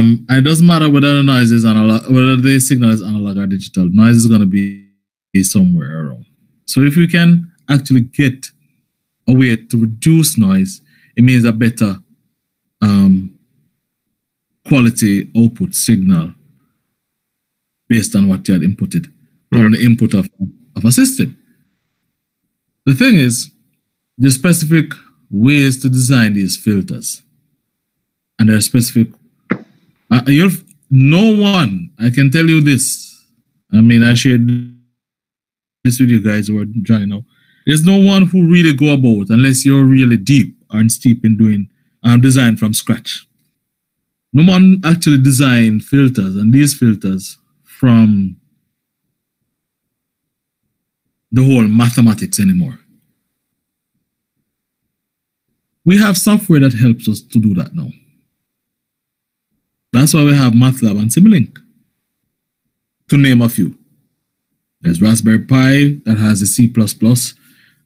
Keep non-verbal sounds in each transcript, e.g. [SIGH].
Um, it doesn't matter whether the noise is analog, whether the signal is analog or digital. Noise is going to be somewhere around. So if we can actually get a way to reduce noise, it means a better um, quality output signal based on what you had inputted or on the input of, of a system. The thing is, there's specific ways to design these filters. And there are specific, uh, you'll, no one, I can tell you this. I mean, I shared this with you guys who are joining now. There's no one who really go about unless you're really deep and steep in doing um, design from scratch. No one actually design filters and these filters from the whole mathematics anymore. We have software that helps us to do that now. That's why we have MATLAB and Simulink, to name a few. There's Raspberry Pi that has a C++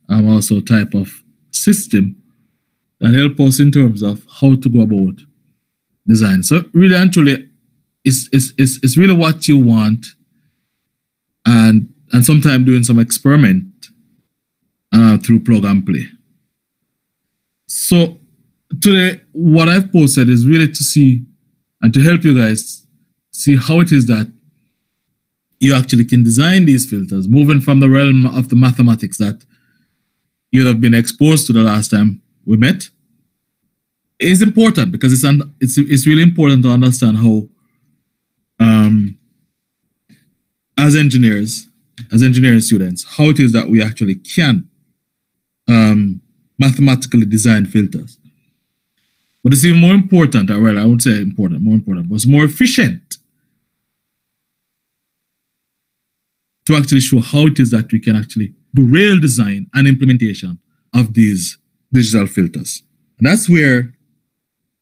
and also type of system that help us in terms of how to go about design. So really and truly, it's, it's, it's, it's really what you want and and sometimes doing some experiment uh, through plug and play. So today, what I've posted is really to see and to help you guys see how it is that you actually can design these filters, moving from the realm of the mathematics that you have been exposed to the last time we met. It's important because it's it's it's really important to understand how, um, as engineers, as engineering students, how it is that we actually can um, mathematically design filters. But it's even more important, or well, I would say important, more important, but it's more efficient to actually show how it is that we can actually do real design and implementation of these digital filters. And that's where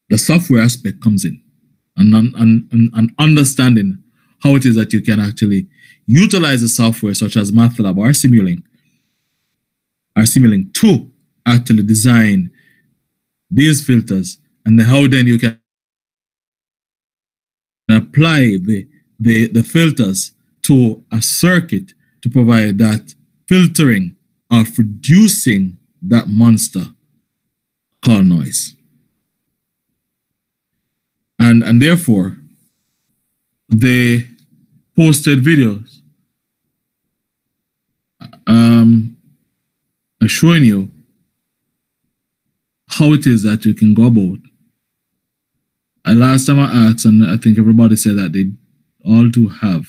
the software aspect comes in and, and, and, and understanding how it is that you can actually utilize the software such as MATLAB or Simulink or Simulink to actually design these filters and how then you can apply the, the, the filters to a circuit to provide that filtering of reducing that monster called noise. And, and therefore, the posted videos um, showing you how it is that you can go about. Last time I asked, and I think everybody said that they all do have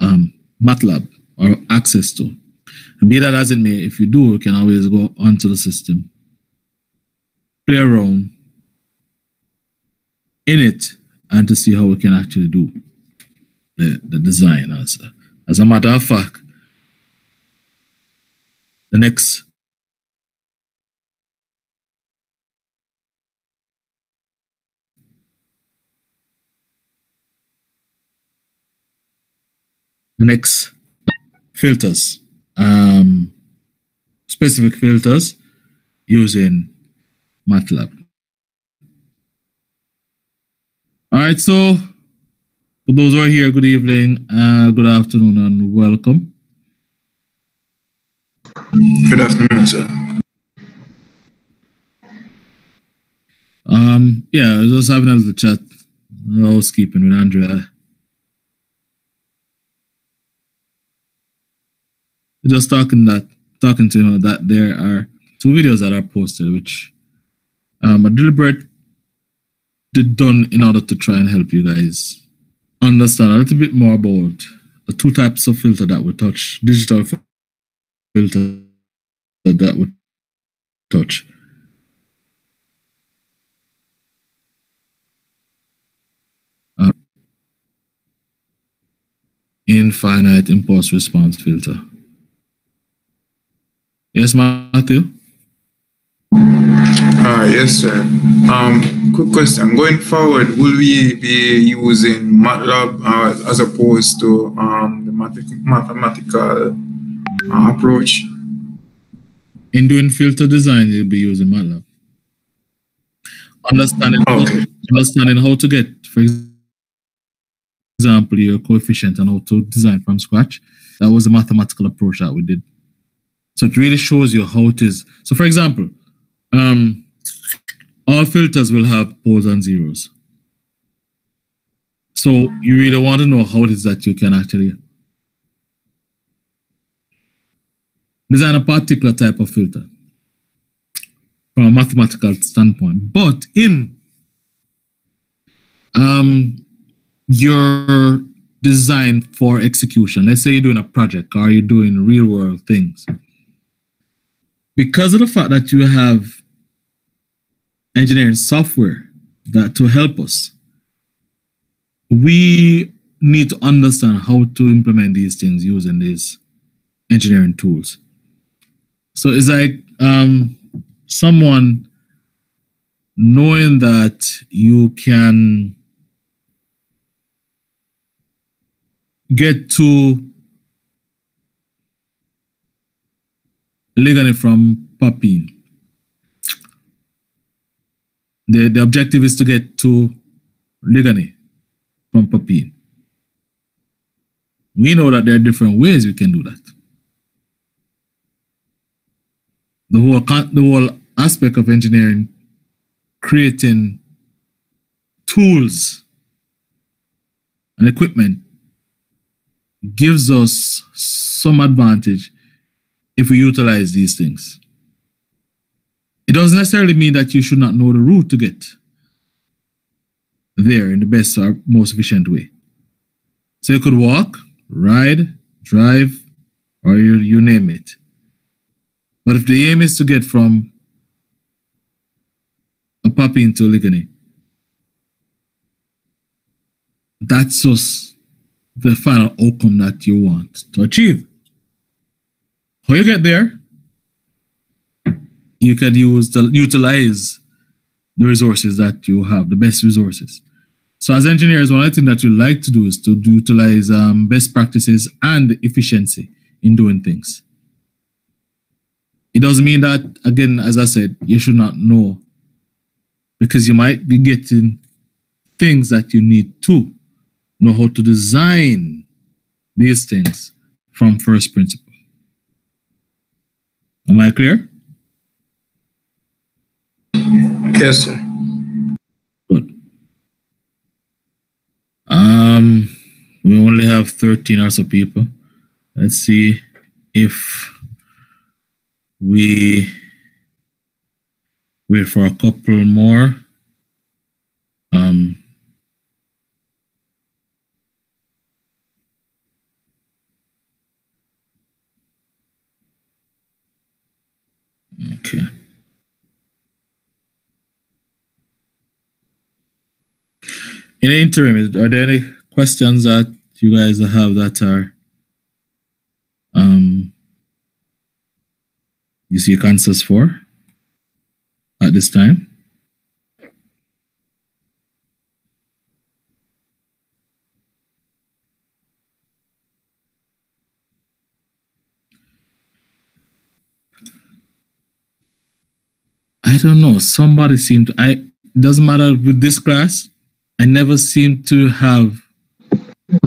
um, MATLAB or access to. And be that as it may, if you do, you can always go onto the system, play around, in it and to see how we can actually do the, the design. As, as a matter of fact, the next next filters, um, specific filters using MATLAB. All right, so for those who are here, good evening, uh, good afternoon, and welcome. Good afternoon, sir. Um, yeah, I was just having a little chat, housekeeping with Andrea. Just talking that, talking to him that there are two videos that are posted, which um, a deliberate did done in order to try and help you guys understand a little bit more about the two types of filter that we touch digital filter that we touch. Uh, infinite impulse response filter yes matthew uh, yes, sir. Um, quick question. Going forward, will we be using MATLAB uh, as opposed to um, the mathematical uh, approach? In doing filter design, you'll be using MATLAB. Understanding, how, Okay. understanding how to get, for example, your coefficient and how to design from scratch. That was a mathematical approach that we did. So it really shows you how it is. So, for example, um, all filters will have poles and zeros. So you really want to know how it is that you can actually design a particular type of filter from a mathematical standpoint. But in um, your design for execution, let's say you're doing a project or you're doing real world things, because of the fact that you have engineering software that to help us, we need to understand how to implement these things using these engineering tools. So it's like um, someone knowing that you can get to Liguanea from Papine. The, the objective is to get to Liguanea from Papine. We know that there are different ways we can do that. The whole the whole aspect of engineering, creating tools and equipment gives us some advantage if we utilize these things. It doesn't necessarily mean that you should not know the route to get there in the best or most efficient way. So you could walk, ride, drive, or you, you name it. But if the aim is to get from a puppy into a Liguanea, that's just the final outcome that you want to achieve. How you get there, you can use the utilize the resources that you have, the best resources. So as engineers, one of the things that you like to do is to utilize um, best practices and efficiency in doing things. It doesn't mean that, again, as I said, you should not know because you might be getting things that you need to know how to design these things from first principle. Am I clear? Yes, sir. Good. Um, we only have 13 or so people. Let's see if we wait for a couple more. Um, okay. In the interim, are there any questions that you guys have that are um you see answers for at this time? I don't know. Somebody seemed to, I doesn't matter with this class. I never seem to have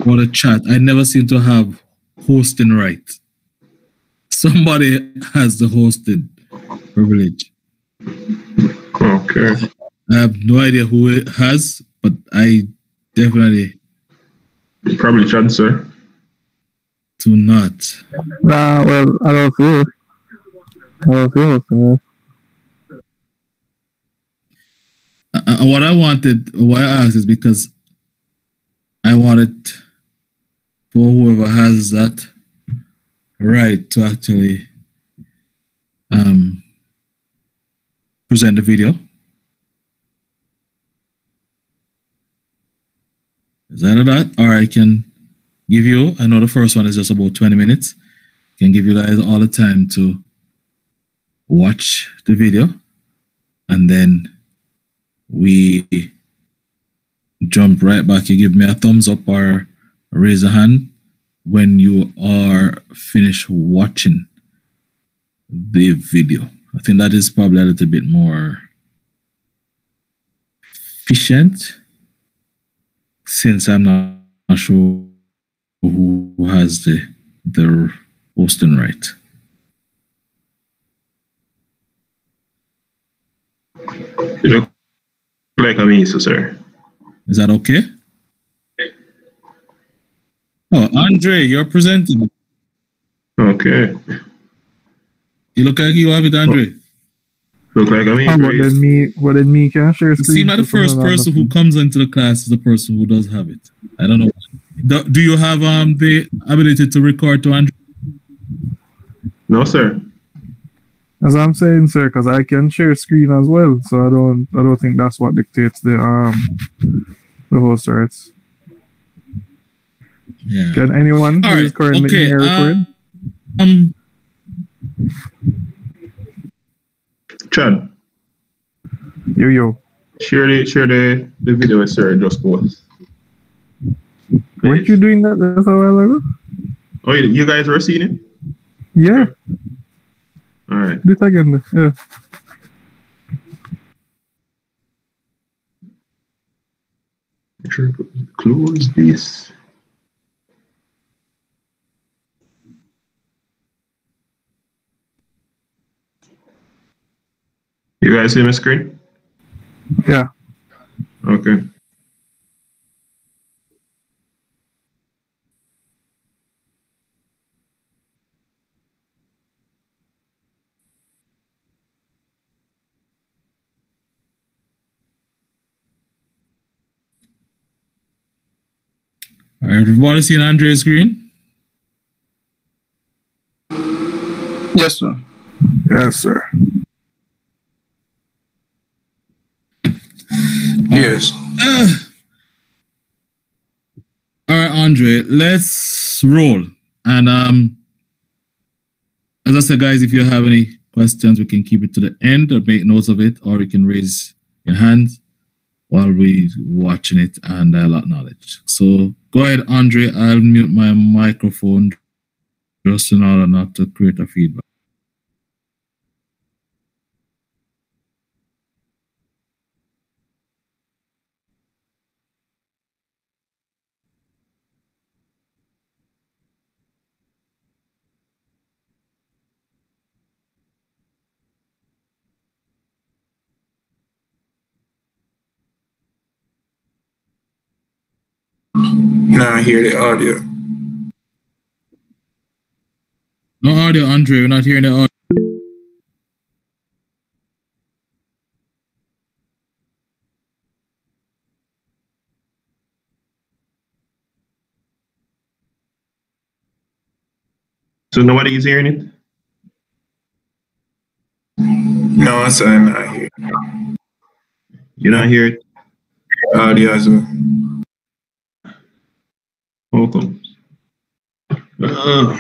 or a chat. I never seem to have hosting right. Somebody has the hosting privilege. Okay. I have no idea who it has, but I definitely Probably Chad, sir. do not. Nah, well, I don't feel. I don't feel so. Uh, what I wanted, why I asked is because I wanted for whoever has that right to actually um, present the video. Is that that? Or I can give you, I know the first one is just about 20 minutes. Can give you guys all the time to watch the video and then we jump right back. You give me a thumbs up or raise a hand when you are finished watching the video. I think that is probably a little bit more efficient since I'm not, sure who has the the hosting right. You look like a me, so sir. Is that okay? Oh, Andre, you're presenting. Okay. You look like you have it, Andre. Look like a me. How about Grace. then me? What did me can I share You screen? seem like the first person who comes into the class is the person who does have it. I don't know. Do, do you have um the ability to record to Andre? No, sir. As I'm saying, sir, because I can share screen as well, so I don't, I don't think that's what dictates the um the host rights. Yeah. Can anyone All who is right. currently Okay. in here record? Um, um, Chad, yo yo, share the share the, the video with sir just post. weren't you doing that just a while ago? Oh, you, you guys were seeing it? Yeah, All right. do it again. Yeah. Make sure to close this. You guys see my screen? Yeah. Okay. All right, everybody seen Andre's screen? Yes, sir. Yes, sir. Yes. Uh, all right, Andre, let's roll. And um, as I said, guys, if you have any questions, we can keep it to the end or make notes of it, or you can raise your hand while we watching it and I'll acknowledge. So go ahead, Andre. I'll mute my microphone just in order not to create a feedback. Now I hear the audio. No audio, Andre. We're not hearing the audio. So nobody is hearing it? No, sir, I'm not hear You don't hear it? audio as well. How come? Uh,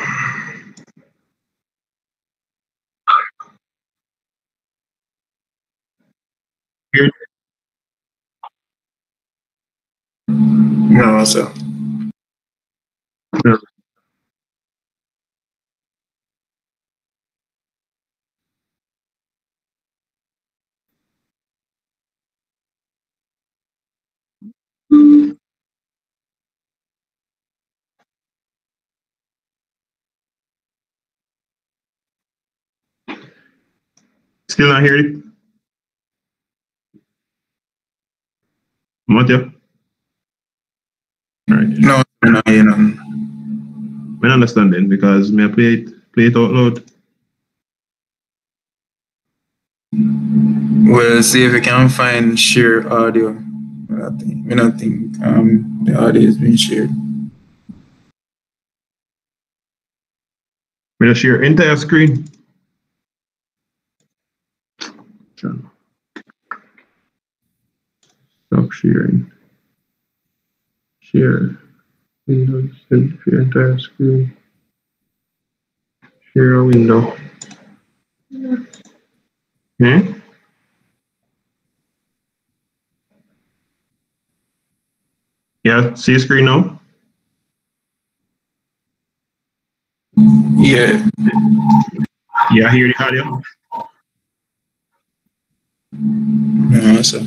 No, sir. Still not hear it? Matthew? Alright. No, I'm not hearing nothing. I understand then because may I play it play it out loud. We'll see if we can find share audio. I think, I don't think um, the audio is being shared. I share entire screen? John. Stop sharing. Share. Windows, share entire screen. Share a window. Hmm? Yeah, see screen now? Yeah. Yeah, I hear the audio. No, sir.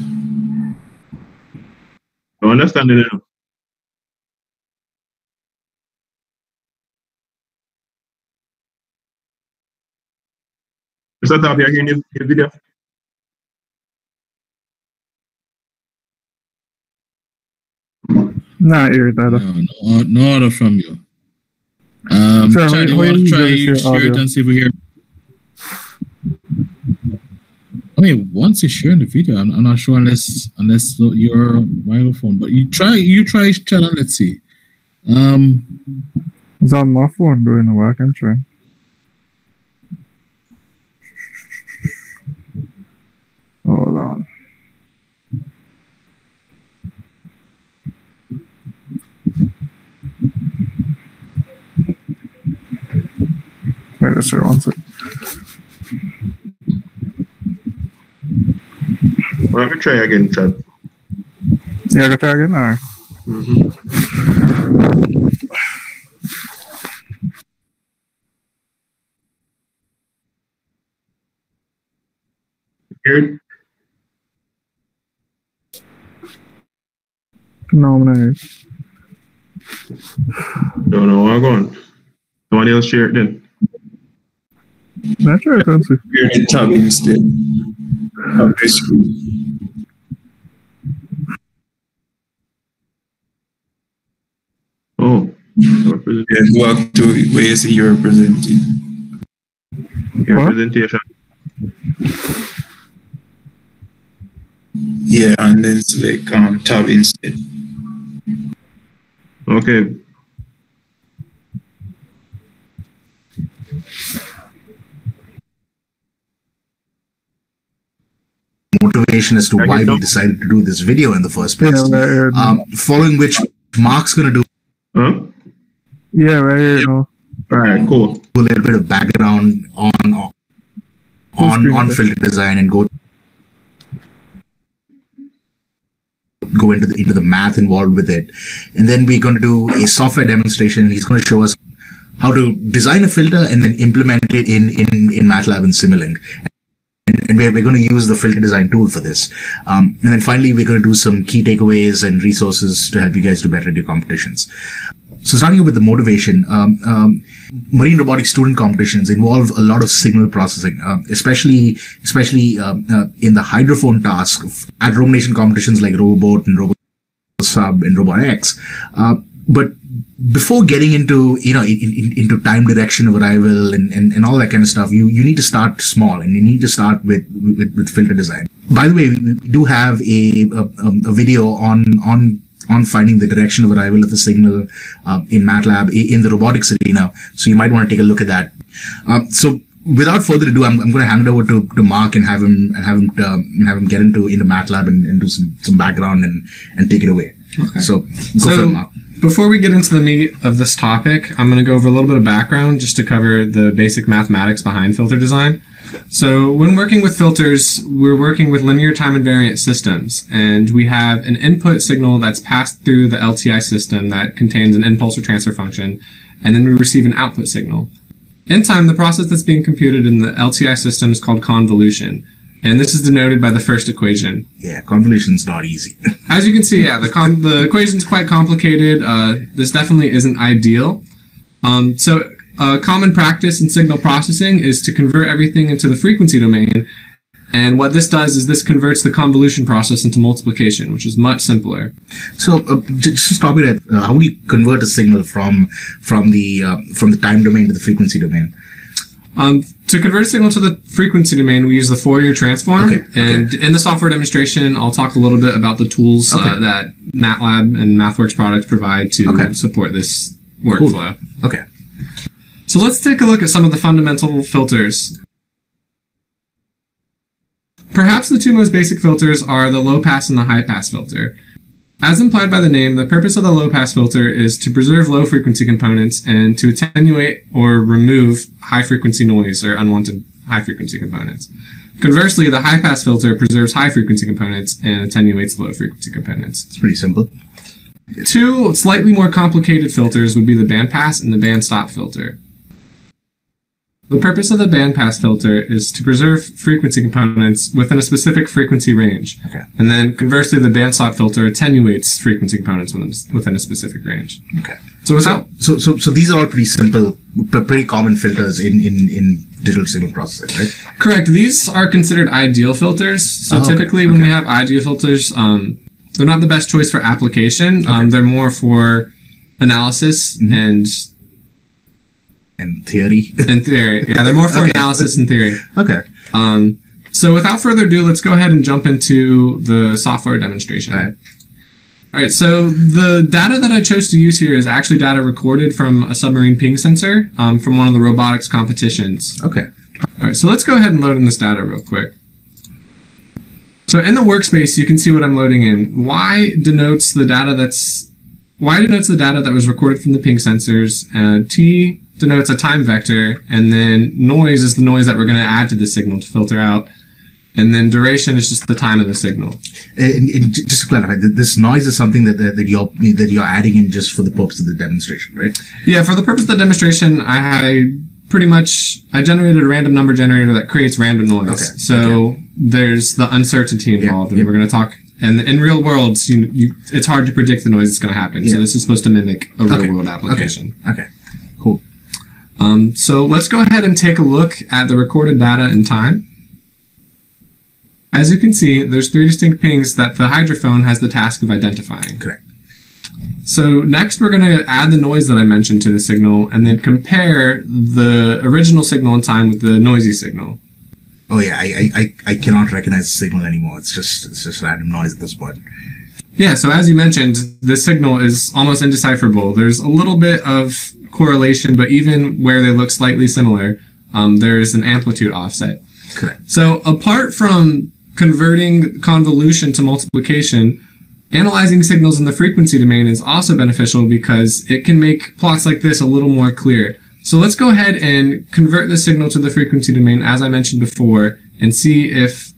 I understand it now. Mr. Top, you hearing the, the video? Nah, hear it. No, no, no order from you. Um, Sure, Chad, you why- why want to try gonna share share it and see if we hear? I mean, once you share in the video, I'm, I'm not sure unless unless your microphone, but you try you try and let's see. Um, It's on my phone doing the work. I'm trying. Hold on. Wait a second. Why don't we try again, Chad? Yeah, go try again. All right. Hear it? No, I'm not here. Don't know where I'm going. Somebody else share it then. Not sure, I can't see. We're the tab instead of the screen. Oh. Represent- Yeah, walk to where you see you're presenting. your What? presentation. Yeah, and then select um, tab instead. Okay. Motivation as to why we decided to do this video in the first Yeah, place. right here. Um, following which, Mark's going to do Huh? yeah, right here. No. All right, cool. a little bit of background on on screen on filter design and go go into the into the math involved with it, and then we're going to do a software demonstration. He's going to show us how to design a filter and then implement it in in in MATLAB and Simulink. And, we're, going to use the filter design tool for this. Um, and then finally, we're going to do some key takeaways and resources to help you guys do better at your competitions. So starting with the motivation, um, um, marine robotics student competitions involve a lot of signal processing, uh, especially especially um, uh, in the hydrophone task at RoboNation competitions like RoboBoat and Robo Sub and RobotX. Uh, but before getting into you know in, in, into time direction of arrival and, and, and all that kind of stuff, you you need to start small and you need to start with with, with filter design. By the way, we do have a a, a video on on on finding the direction of arrival of the signal um, in MATLAB in the robotics arena. So you might want to take a look at that. Um, so without further ado, I'm, I'm going to hand it over to, to Mark and have him and have him um, have him get into into MATLAB and, and do some some background and and take it away. So go for So- it, Mark. Before we get into the meat of this topic, I'm going to go over a little bit of background just to cover the basic mathematics behind filter design. So, when working with filters, we're working with linear time invariant systems, and we have an input signal that's passed through the LTI system that contains an impulse or transfer function, and then we receive an output signal. In time, the process that's being computed in the LTI system is called convolution, and this is denoted by the first equation. Yeah, convolution's not easy. [LAUGHS] As you can see, yeah, the com- the equation's quite complicated. Uh, this definitely isn't ideal. Um, so, uh, common practice in signal processing is to convert everything into the frequency domain. And what this does is this converts the convolution process into multiplication, which is much simpler. So uh, just to stop it at uh, how do you convert a signal from from the uh, from the time domain to the frequency domain? Um, to convert a signal to the frequency domain, we use the Fourier transform. Okay, okay. And in the software demonstration, I'll talk a little bit about the tools uh, that MATLAB and MathWorks products provide to Okay. support this workflow. Okay. So let's take a look at some of the fundamental filters. Perhaps the two most basic filters are the low pass and the high pass filter. As implied by the name, the purpose of the low pass filter is to preserve low frequency components and to attenuate or remove high frequency noise or unwanted high frequency components. Conversely, the high pass filter preserves high frequency components and attenuates low frequency components. It's pretty simple. Two slightly more complicated filters would be the band pass and the band stop filter. The purpose of the bandpass filter is to preserve frequency components within a specific frequency range. Okay. And then conversely, the bandstop filter attenuates frequency components within, within a specific range. Okay. So without So, so, so these are all pretty simple, pretty common filters in, in, in digital signal processing, right? Correct. These are considered ideal filters. So Oh, okay. typically, when we have ideal filters, um, they're not the best choice for application. Um, they're more for analysis Mm-hmm. and And theory. and theory. Yeah, they're more for Okay. analysis and theory. okay. Um, so without further ado, let's go ahead and jump into the software demonstration. All right. All right, so the data that I chose to use here is actually data recorded from a submarine ping sensor um, from one of the robotics competitions. Okay. All right, so let's go ahead and load in this data real quick. So in the workspace, you can see what I'm loading in. Y denotes the data that's Y denotes the data that was recorded from the ping sensors. Uh, T denotes a time vector, and then noise is the noise that we're going to add to the signal to filter out. And then duration is just the time of the signal. Uh, and, and just to clarify, th- this noise is something that, that, that you're that you're adding in just for the purpose of the demonstration, right? Yeah, for the purpose of the demonstration, I had a pretty much I generated a random number generator that creates random noise. Okay, So there's the uncertainty involved, and yeah. we're going to talk. And in real worlds, you, you, it's hard to predict the noise that's going to happen. Yeah. So this is supposed to mimic a real Okay, world application. Okay. Cool. Um, so let's go ahead and take a look at the recorded data in time. As you can see, there's three distinct pings that the hydrophone has the task of identifying. Correct. So next we're going to add the noise that I mentioned to the signal and then compare the original signal in time with the noisy signal. Oh yeah, I, I, I, I cannot recognize the signal anymore. It's just it's just random noise at this point. Yeah, so as you mentioned, the signal is almost indecipherable. There's a little bit of correlation, but even where they look slightly similar, um, there's an amplitude offset. Correct. So apart from converting convolution to multiplication, analyzing signals in the frequency domain is also beneficial because it can make plots like this a little more clear. So let's go ahead and convert the signal to the frequency domain as I mentioned before and see if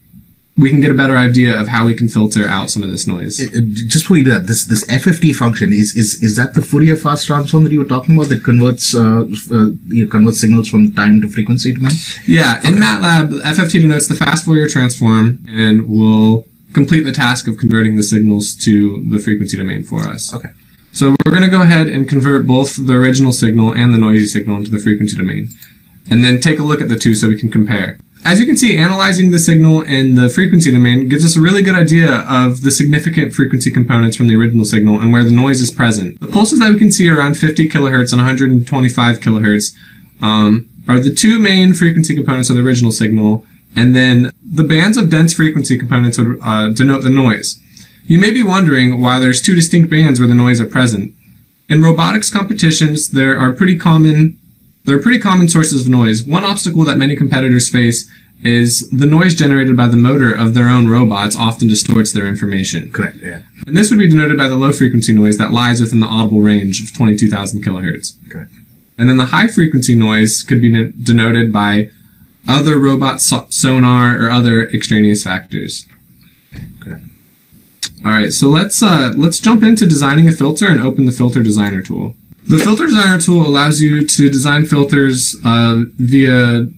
we can get a better idea of how we can filter out some of this noise. Uh, Just before you do that, this this FFT function is is is that the Fourier fast transform that you were talking about that converts uh, uh you converts signals from time to frequency domain? Yeah, in MATLAB, FFT denotes the fast Fourier transform and will complete the task of converting the signals to the frequency domain for us. Okay. So we're going to go ahead and convert both the original signal and the noisy signal into the frequency domain. And then take a look at the two so we can compare. As you can see, analyzing the signal in the frequency domain gives us a really good idea of the significant frequency components from the original signal and where the noise is present. The pulses that we can see around 50 kilohertz and 125 kilohertz um, are the two main frequency components of the original signal, and then the bands of dense frequency components would uh, denote the noise. You may be wondering why there's two distinct bands where the noise are present. In robotics competitions, there are pretty common there are pretty common sources of noise. One obstacle that many competitors face is the noise generated by the motor of their own robots often distorts their information. Correct. Yeah. And this would be denoted by the low frequency noise that lies within the audible range of 22,000 kilohertz. Correct. And then the high frequency noise could be denoted by other robot so- sonar or other extraneous factors. Okay. All right, so let's uh, let's jump into designing a filter and open the filter designer tool. The filter designer tool allows you to design filters uh, via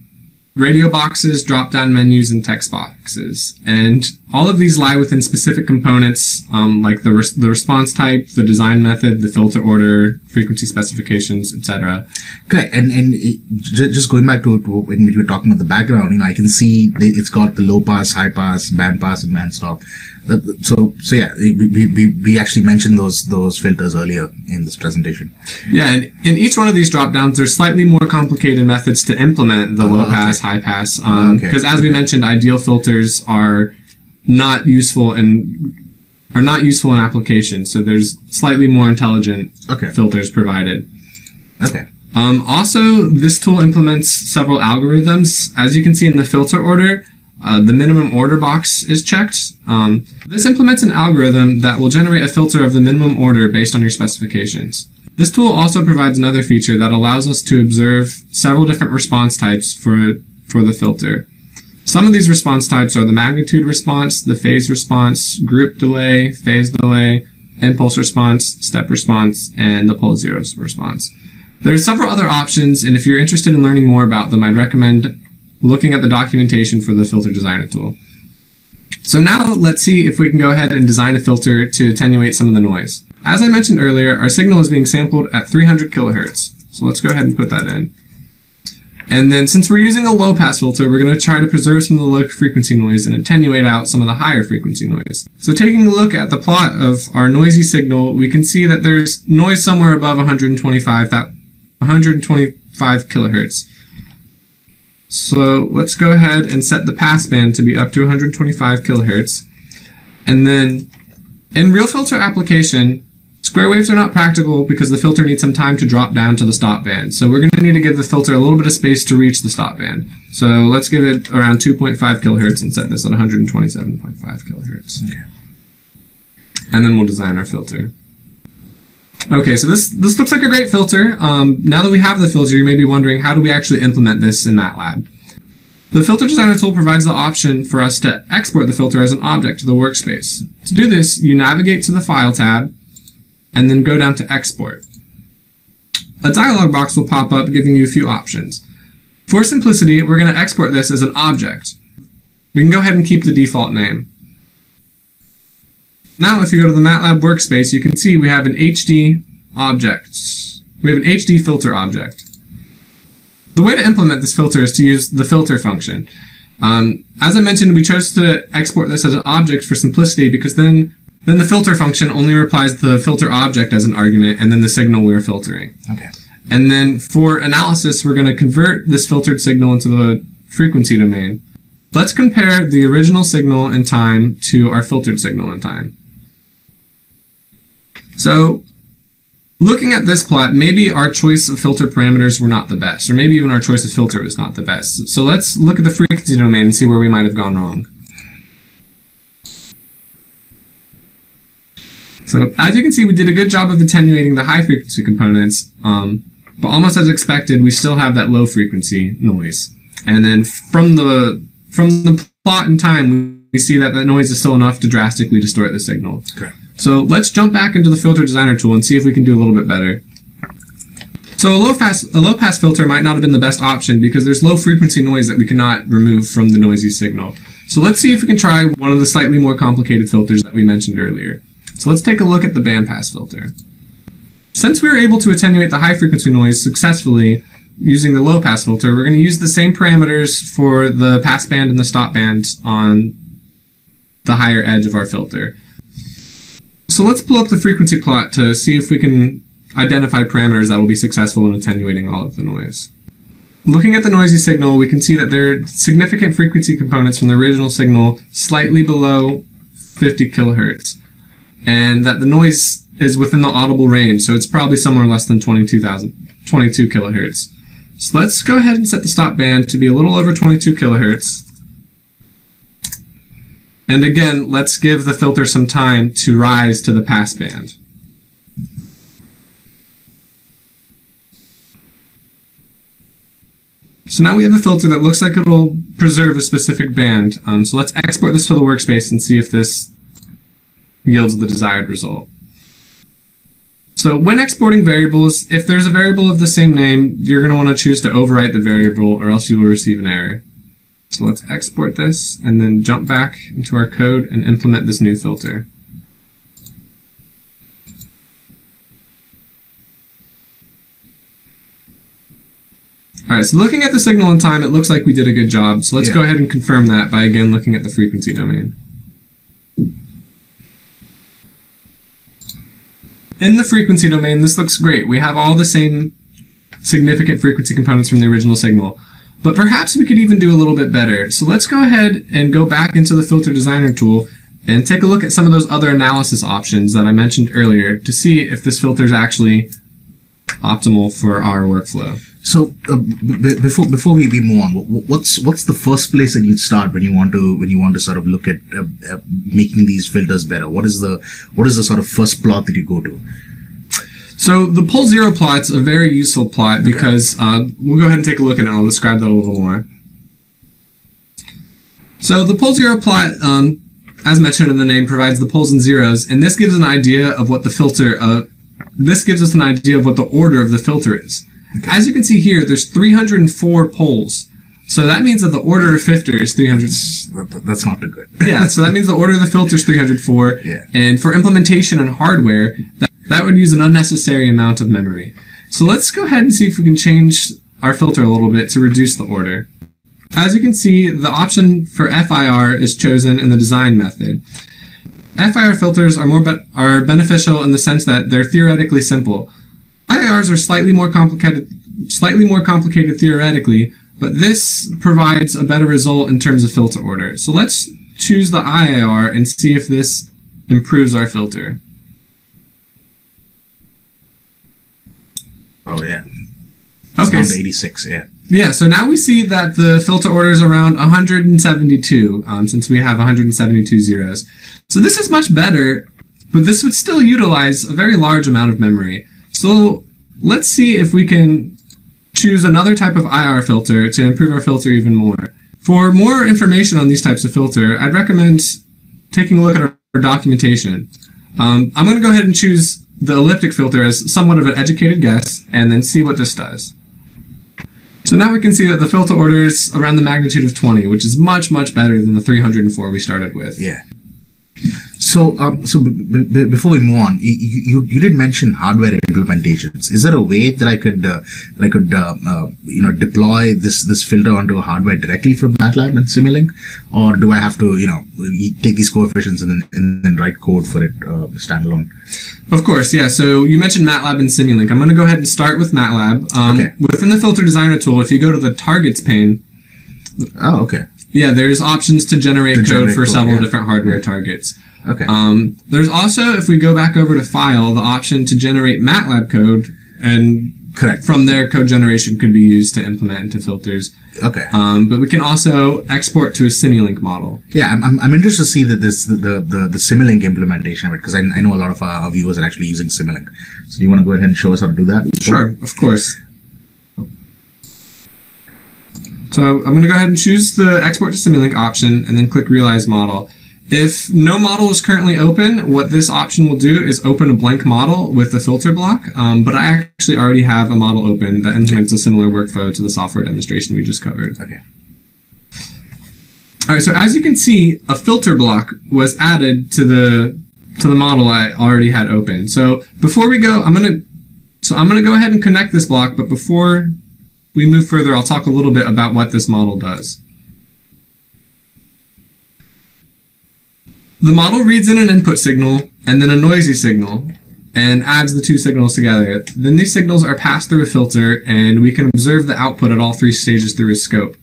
radio boxes, drop-down menus, and text boxes. And all of these lie within specific components um, like the, res- the response type, the design method, the filter order, frequency specifications, etc. Correct. And and it, ju- just going back to, to when we were talking about the background, you know, I can see it's got the low pass, high pass, band pass, and band stop. Uh, so so yeah, we, we, we- actually mentioned those those filters earlier in this presentation. Yeah, and in each one of these drop downs, there's slightly more complicated methods to implement the low ah, okay. pass, high pass. Oh, okay. Because as we mentioned, ideal filters are not useful in are not useful in application. So there's slightly more intelligent Okay. filters provided. Okay. Um, also, this tool implements several algorithms. As you can see in the filter order, uh, the minimum order box is checked. Um, this implements an algorithm that will generate a filter of the minimum order based on your specifications. This tool also provides another feature that allows us to observe several different response types for, for the filter. Some of these response types are the magnitude response, the phase response, group delay, phase delay, impulse response, step response, and the pole zeros response. There's several other options, and if you're interested in learning more about them, I'd recommend looking at the documentation for the filter designer tool. So now let's see if we can go ahead and design a filter to attenuate some of the noise. As I mentioned earlier, our signal is being sampled at 300 kilohertz. So let's go ahead and put that in. And then since we're using a low pass filter, we're going to try to preserve some of the low frequency noise and attenuate out some of the higher frequency noise. So taking a look at the plot of our noisy signal, we can see that there's noise somewhere above 125, that 125 kilohertz. So let's go ahead and set the passband to be up to 125 kilohertz. And then in real filter application, square waves are not practical because the filter needs some time to drop down to the stop band. So we're going to need to give the filter a little bit of space to reach the stop band. So let's give it around 2.5 kilohertz and set this at 127.5 kilohertz. Okay. And then we'll design our filter. Okay, so this this looks like a great filter. Um, now that we have the filter, you may be wondering how do we actually implement this in MATLAB? The filter designer tool provides the option for us to export the filter as an object to the workspace. To do this, you navigate to the File tab and then go down to Export. A dialog box will pop up giving you a few options. For simplicity, we're going to export this as an object. We can go ahead and keep the default name. Now, if you go to the MATLAB workspace, you can see we have an HD object. We have an HD filter object. The way to implement this filter is to use the filter function. Um, as I mentioned, we chose to export this as an object for simplicity because then, then the filter function only replies the filter object as an argument and then the signal we're filtering. Okay. And then for analysis, we're going to convert this filtered signal into the frequency domain. Let's compare the original signal in time to our filtered signal in time. So looking at this plot, maybe our choice of filter parameters were not the best, or maybe even our choice of filter was not the best. So let's look at the frequency domain and see where we might have gone wrong. So as you can see, we did a good job of attenuating the high frequency components, um, but almost as expected, we still have that low frequency noise. And then from the from the plot in time, we see that that noise is still enough to drastically distort the signal. Correct. So let's jump back into the filter designer tool and see if we can do a little bit better. So a low pass a low pass filter might not have been the best option because there's low frequency noise that we cannot remove from the noisy signal. So let's see if we can try one of the slightly more complicated filters that we mentioned earlier. So let's take a look at the bandpass filter. Since we were able to attenuate the high frequency noise successfully using the low pass filter, we're going to use the same parameters for the pass band and the stop band on the higher edge of our filter. So let's pull up the frequency plot to see if we can identify parameters that will be successful in attenuating all of the noise. Looking at the noisy signal, we can see that there are significant frequency components from the original signal slightly below 50 kilohertz, and that the noise is within the audible range, so it's probably somewhere less than 22,000, 22 kilohertz. So let's go ahead and set the stop band to be a little over 22 kilohertz. And again, let's give the filter some time to rise to the pass band. So now we have a filter that looks like it'll preserve a specific band. Um, so let's export this to the workspace and see if this yields the desired result. So when exporting variables, if there's a variable of the same name, you're going to want to choose to overwrite the variable or else you will receive an error. So let's export this and then jump back into our code and implement this new filter. All right, so looking at the signal in time, it looks like we did a good job. So let's Yeah. go ahead and confirm that by again looking at the frequency domain. In the frequency domain, this looks great. We have all the same significant frequency components from the original signal. But perhaps we could even do a little bit better. So let's go ahead and go back into the filter designer tool and take a look at some of those other analysis options that I mentioned earlier to see if this filter is actually optimal for our workflow. So uh, b- before before we, we move on, what's what's the first place that you'd start when you want to when you want to sort of look at uh, uh, making these filters better? What is the what is the sort of first plot that you go to? So the pole zero plot's a very useful plot because uh, we'll go ahead and take a look at it I'll describe that a little more. So the pole zero plot, um, as mentioned in the name, provides the poles and zeros, and this gives an idea of what the filter, uh, this gives us an idea of what the order of the filter is. As you can see here, there's 304 poles. So that means that the order of filter is 300. That's not good. [LAUGHS] yeah, so that means the order of the filter is 304. Yeah. And for implementation and hardware, that, that would use an unnecessary amount of memory. So let's go ahead and see if we can change our filter a little bit to reduce the order. As you can see, the option for FIR is chosen in the design method. FIR filters are more be- are beneficial in the sense that they're theoretically simple. IIRs are slightly more complicated, slightly more complicated theoretically, but this provides a better result in terms of filter order. So let's choose the IIR and see if this improves our filter. Oh yeah. Okay. It's to 86. Yeah. Yeah, so now we see that the filter order is around 172, um, since we have 172 zeros. So this is much better, but this would still utilize a very large amount of memory. So let's see if we can choose another type of IR filter to improve our filter even more. For more information on these types of filter, I'd recommend taking a look at our, documentation. Um, I'm going to go ahead and choose the elliptic filter as somewhat of an educated guess, and then see what this does. So now we can see that the filter order is around the magnitude of 20, which is much, much better than the 304 we started with. Yeah. So, um, so b- b- before we move on, you, you you did mention hardware implementations. Is there a way that I could uh, that I could uh, uh, you know deploy this this filter onto a hardware directly from MATLAB and Simulink, or do I have to you know take these coefficients and then and then write code for it uh, standalone? Of course, yeah. So you mentioned MATLAB and Simulink. I'm going to go ahead and start with MATLAB. Um, Okay. Within the filter designer tool, if you go to the targets pane, Oh, okay, yeah, there's options to generate To code generate for code, several yeah. different hardware targets. Okay, Um, there's also, if we go back over to file, the option to generate MATLAB code, and correct. from there, code generation could be used to implement into filters. Okay, Um, but we can also export to a Simulink model. yeah, I'm, I'm, I'm interested to see that this the the the, the Simulink implementation of it because I, I know a lot of our, our viewers are actually using Simulink. So you want to go ahead and show us how to do that? Sure, of course. So I'm going to go ahead and choose the export to Simulink option and then click realize model. If no model is currently open, what this option will do is open a blank model with the filter block. Um, but I actually already have a model open that implements a similar workflow to the software demonstration we just covered. Okay. All right, so as you can see, a filter block was added to the to the model I already had open. So before we go, I'm gonna so I'm gonna go ahead and connect this block, but before we move further, I'll talk a little bit about what this model does. The model reads in an input signal and then a noisy signal and adds the two signals together. Then these signals are passed through a filter and we can observe the output at all three stages through a scope.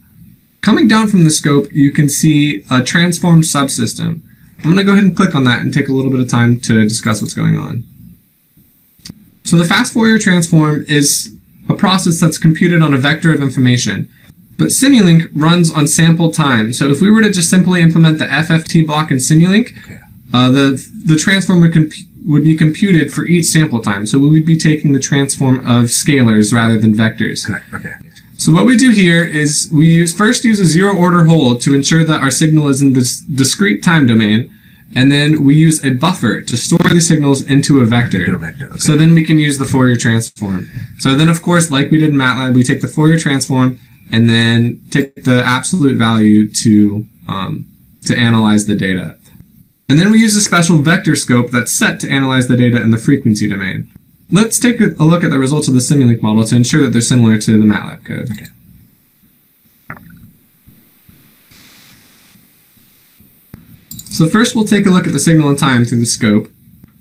Coming down from the scope, you can see a transformed subsystem. I'm going to go ahead and click on that and take a little bit of time to discuss what's going on. So the fast Fourier transform is a process that's computed on a vector of information. But Simulink runs on sample time. So if we were to just simply implement the FFT block in Simulink, uh, the the transform would, comp- would be computed for each sample time. So we would be taking the transform of scalars rather than vectors. Correct. Okay. So what we do here is we use, first use a zero order hold to ensure that our signal is in this discrete time domain, and then we use a buffer to store the signals into a vector. Into a vector, okay. So then we can use the Fourier transform. So then, of course, like we did in MATLAB, we take the Fourier transform and then take the absolute value to um, to analyze the data. And then we use a special vector scope that's set to analyze the data in the frequency domain. Let's take a look at the results of the Simulink model to ensure that they're similar to the MATLAB code. Okay. So first we'll take a look at the signal and time through the scope.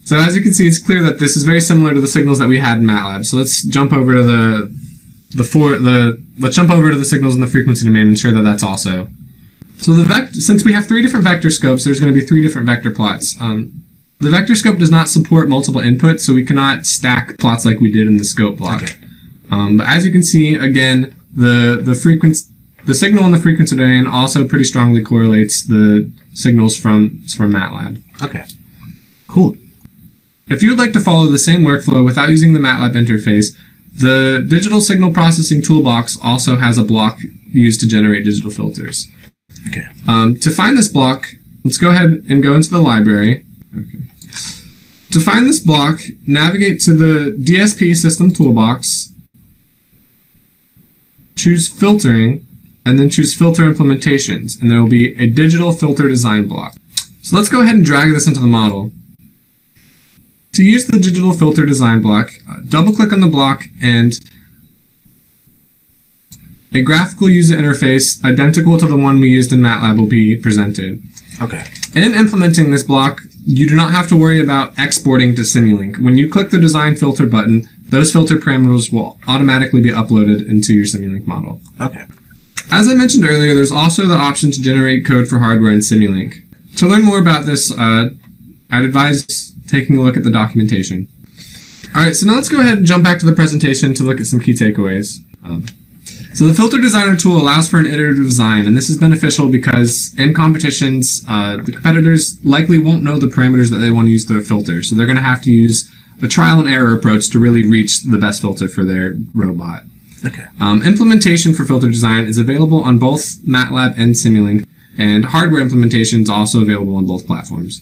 So as you can see, it's clear that this is very similar to the signals that we had in MATLAB. So let's jump over to the the four the let's jump over to the signals in the frequency domain and ensure that that's also. So the vect since we have three different vector scopes, there's going to be three different vector plots. Um, the vector scope does not support multiple inputs, so we cannot stack plots like we did in the scope block. Okay. Um, but as you can see, again, the the frequency the signal in the frequency domain also pretty strongly correlates the signals from from MATLAB. Okay. Cool. If you would like to follow the same workflow without using the MATLAB interface, the Digital Signal Processing Toolbox also has a block used to generate digital filters. Okay. Um, to find this block, let's go ahead and go into the library. Okay. To find this block, navigate to the DSP System Toolbox, choose filtering, and then choose filter implementations, and there will be a digital filter design block. So let's go ahead and drag this into the model. To use the digital filter design block, uh, double click on the block and a graphical user interface identical to the one we used in MATLAB will be presented. Okay. In implementing this block, you do not have to worry about exporting to Simulink. When you click the design filter button, those filter parameters will automatically be uploaded into your Simulink model. Okay. As I mentioned earlier, there's also the option to generate code for hardware in Simulink. To learn more about this, uh, I'd advise taking a look at the documentation. All right, so now let's go ahead and jump back to the presentation to look at some key takeaways. Um, so the filter designer tool allows for an iterative design, and this is beneficial because in competitions, uh, the competitors likely won't know the parameters that they want to use their filter, so they're going to have to use a trial and error approach to really reach the best filter for their robot. Okay. Um, implementation for filter design is available on both MATLAB and Simulink, and hardware implementation is also available on both platforms.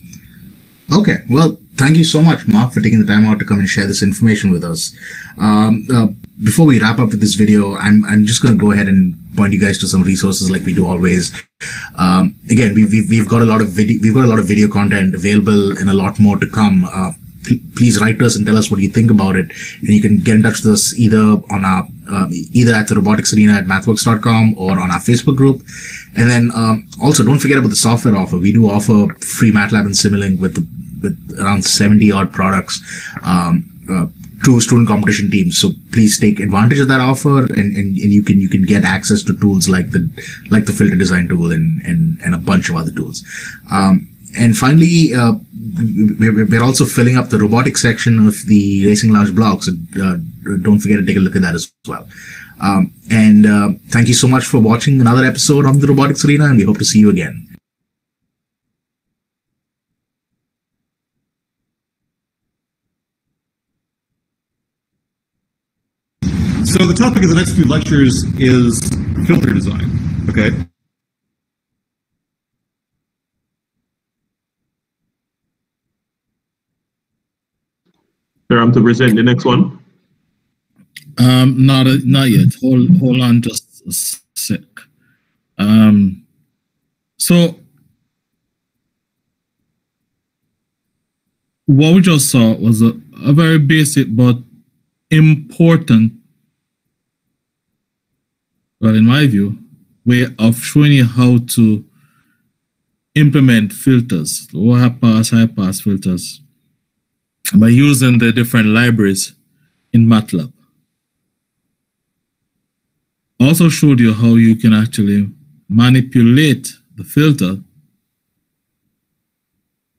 Okay. Well, thank you so much, Mark, for taking the time out to come and share this information with us. Um, uh, before we wrap up with this video, I'm, I'm just going to go ahead and point you guys to some resources like we do always. Um, again, we've, we've, we've got a lot of video, we've got a lot of video content available and a lot more to come. Uh, please write to us and tell us what you think about it. And you can get in touch with us either on our, uh, either at the robotics arena at mathworks.com or on our Facebook group. And then, um, also don't forget about the software offer. We do offer free MATLAB and Simulink with, the, with around 70 odd products, um, uh, to student competition teams. So please take advantage of that offer and, and, and you can, you can get access to tools like the, like the filter design tool and, and, and a bunch of other tools. Um, and finally, uh, we're, also filling up the robotic section of the Racing Lounge blog. So uh, don't forget to take a look at that as well. Um, and uh, thank you so much for watching another episode of the Robotics Arena, and we hope to see you again. So the topic of the next few lectures is filter design. Okay. Sir, I'm to present the next one. Um, not a, not yet. Hold hold on just a sec. Um, so what we just saw was a, a very basic but important, well, in my view, way of showing you how to implement filters, low pass, high pass filters by using the different libraries in MATLAB. Also showed you how you can actually manipulate the filter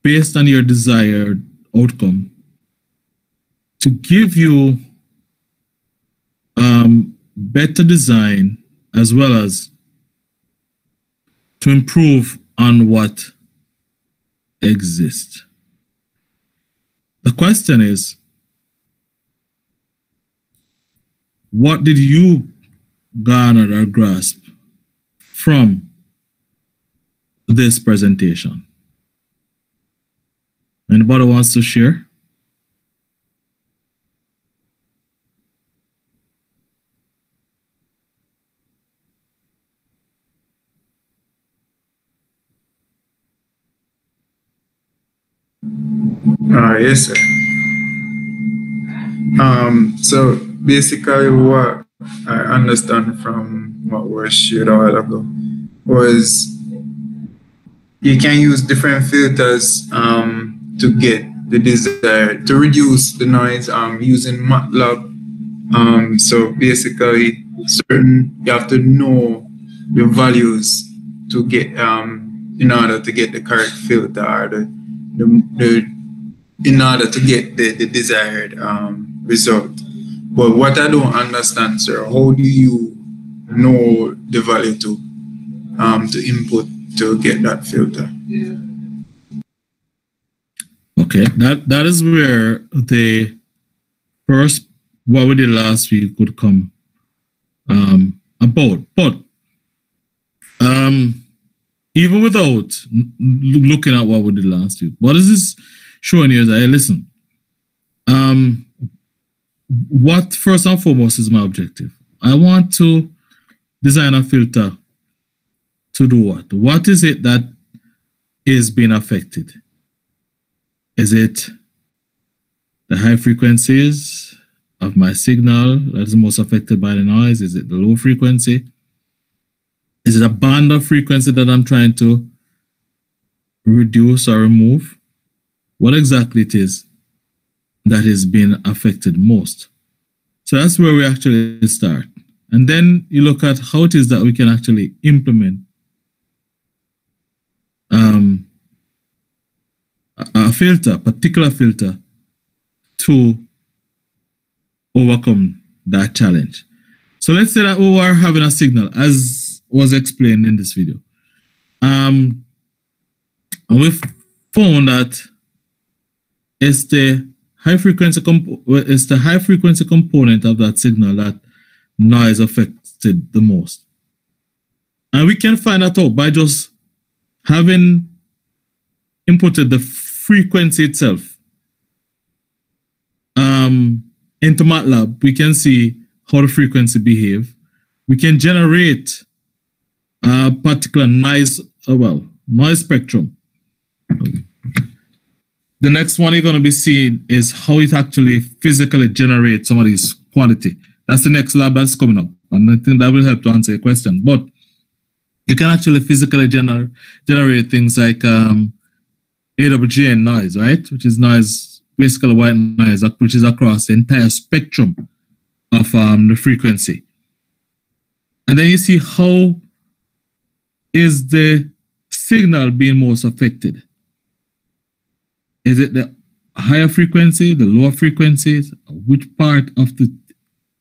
based on your desired outcome to give you um, better design as well as to improve on what exists. The question is, what did you garner or grasp from this presentation? Anybody wants to share? Uh, yes, sir. Um, so basically, what I understand from what was shared a while ago was you can use different filters um, to get the desired to reduce the noise um, using MATLAB. Um, so basically, certain you have to know the values to get um, in order to get the correct filter or the, the, the in order to get the, the desired um, result. But what I don't understand, sir, how do you know the value to um, to input to get that filter? Okay, that that is where the first what we did last week could come um, about. But um, even without looking at what we did last week, what is this? Showing you that, hey, listen, um, what first and foremost is my objective? I want to design a filter to do what? What is it that is being affected? Is it the high frequencies of my signal that is most affected by the noise? Is it the low frequency? Is it a band of frequency that I'm trying to reduce or remove? What exactly it is that is being affected most? So that's where we actually start. And then you look at how it is that we can actually implement um, a, filter, particular filter, to overcome that challenge. So let's say that we are having a signal, as was explained in this video. Um, and we found that it's the high frequency comp- it's the high frequency component of that signal that noise affected the most. And we can find that out by just having inputted the frequency itself um, into MATLAB, we can see how the frequency behave. We can generate a particular noise, uh, well, noise spectrum. The next one you're going to be seeing is how it actually physically generates some of these quantity. That's the next lab that's coming up. And I think that will help to answer your question. But you can actually physically gener generate things like um, AWGN noise, right? Which is noise, basically white noise, which is across the entire spectrum of um, the frequency. And then you see how is the signal being most affected? Is it the higher frequency, the lower frequencies? Which part of the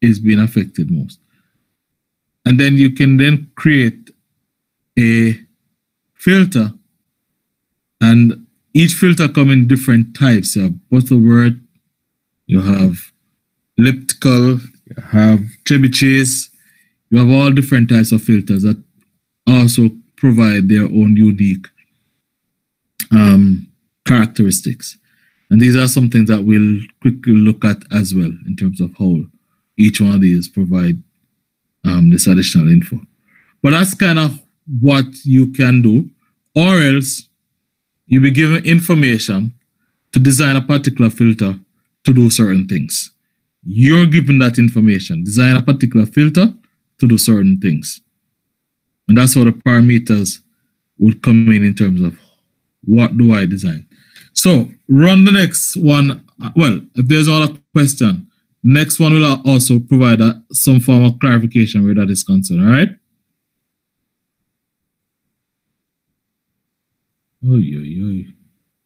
is being affected most? And then you can then create a filter and each filter come in different types. You have butterworth, you have elliptical, you have Chebyshev's, you have all different types of filters that also provide their own unique um, characteristics. And these are some things that we'll quickly look at as well in terms of how each one of these provide um, this additional info. But that's kind of what you can do, or else you'll be given information to design a particular filter to do certain things. You're given that information, design a particular filter to do certain things. And that's how the parameters would come in in terms of what do I design. So run the next one. Well, if there's another question, next one will also provide some form of clarification where that is concerned. All right. Oy, oy, oy.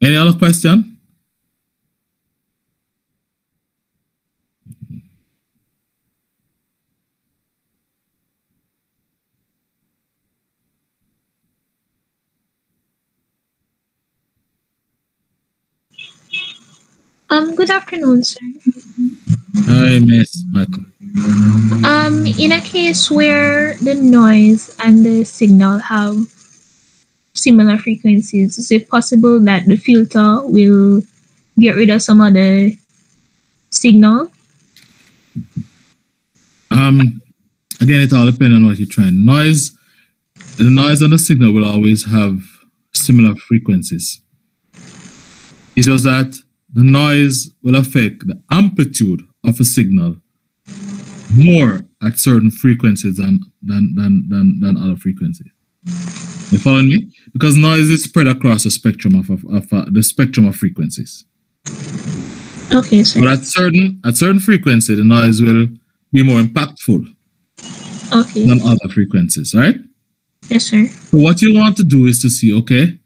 Any other question? Um, good afternoon, sir. Hi, Miss Michael. Um, in a case where the noise and the signal have similar frequencies, is it possible that the filter will get rid of some of the signal? Um, again, it all depends on what you're trying. Noise, the noise and the signal will always have similar frequencies. It's just that the noise will affect the amplitude of a signal more at certain frequencies than than than than, than other frequencies. You following me? Because noise is spread across the spectrum of, of, of uh, the spectrum of frequencies. Okay, sir. But at certain at certain frequency, the noise will be more impactful Okay. than other frequencies, right? Yes, sir. So what you want to do is to see, okay,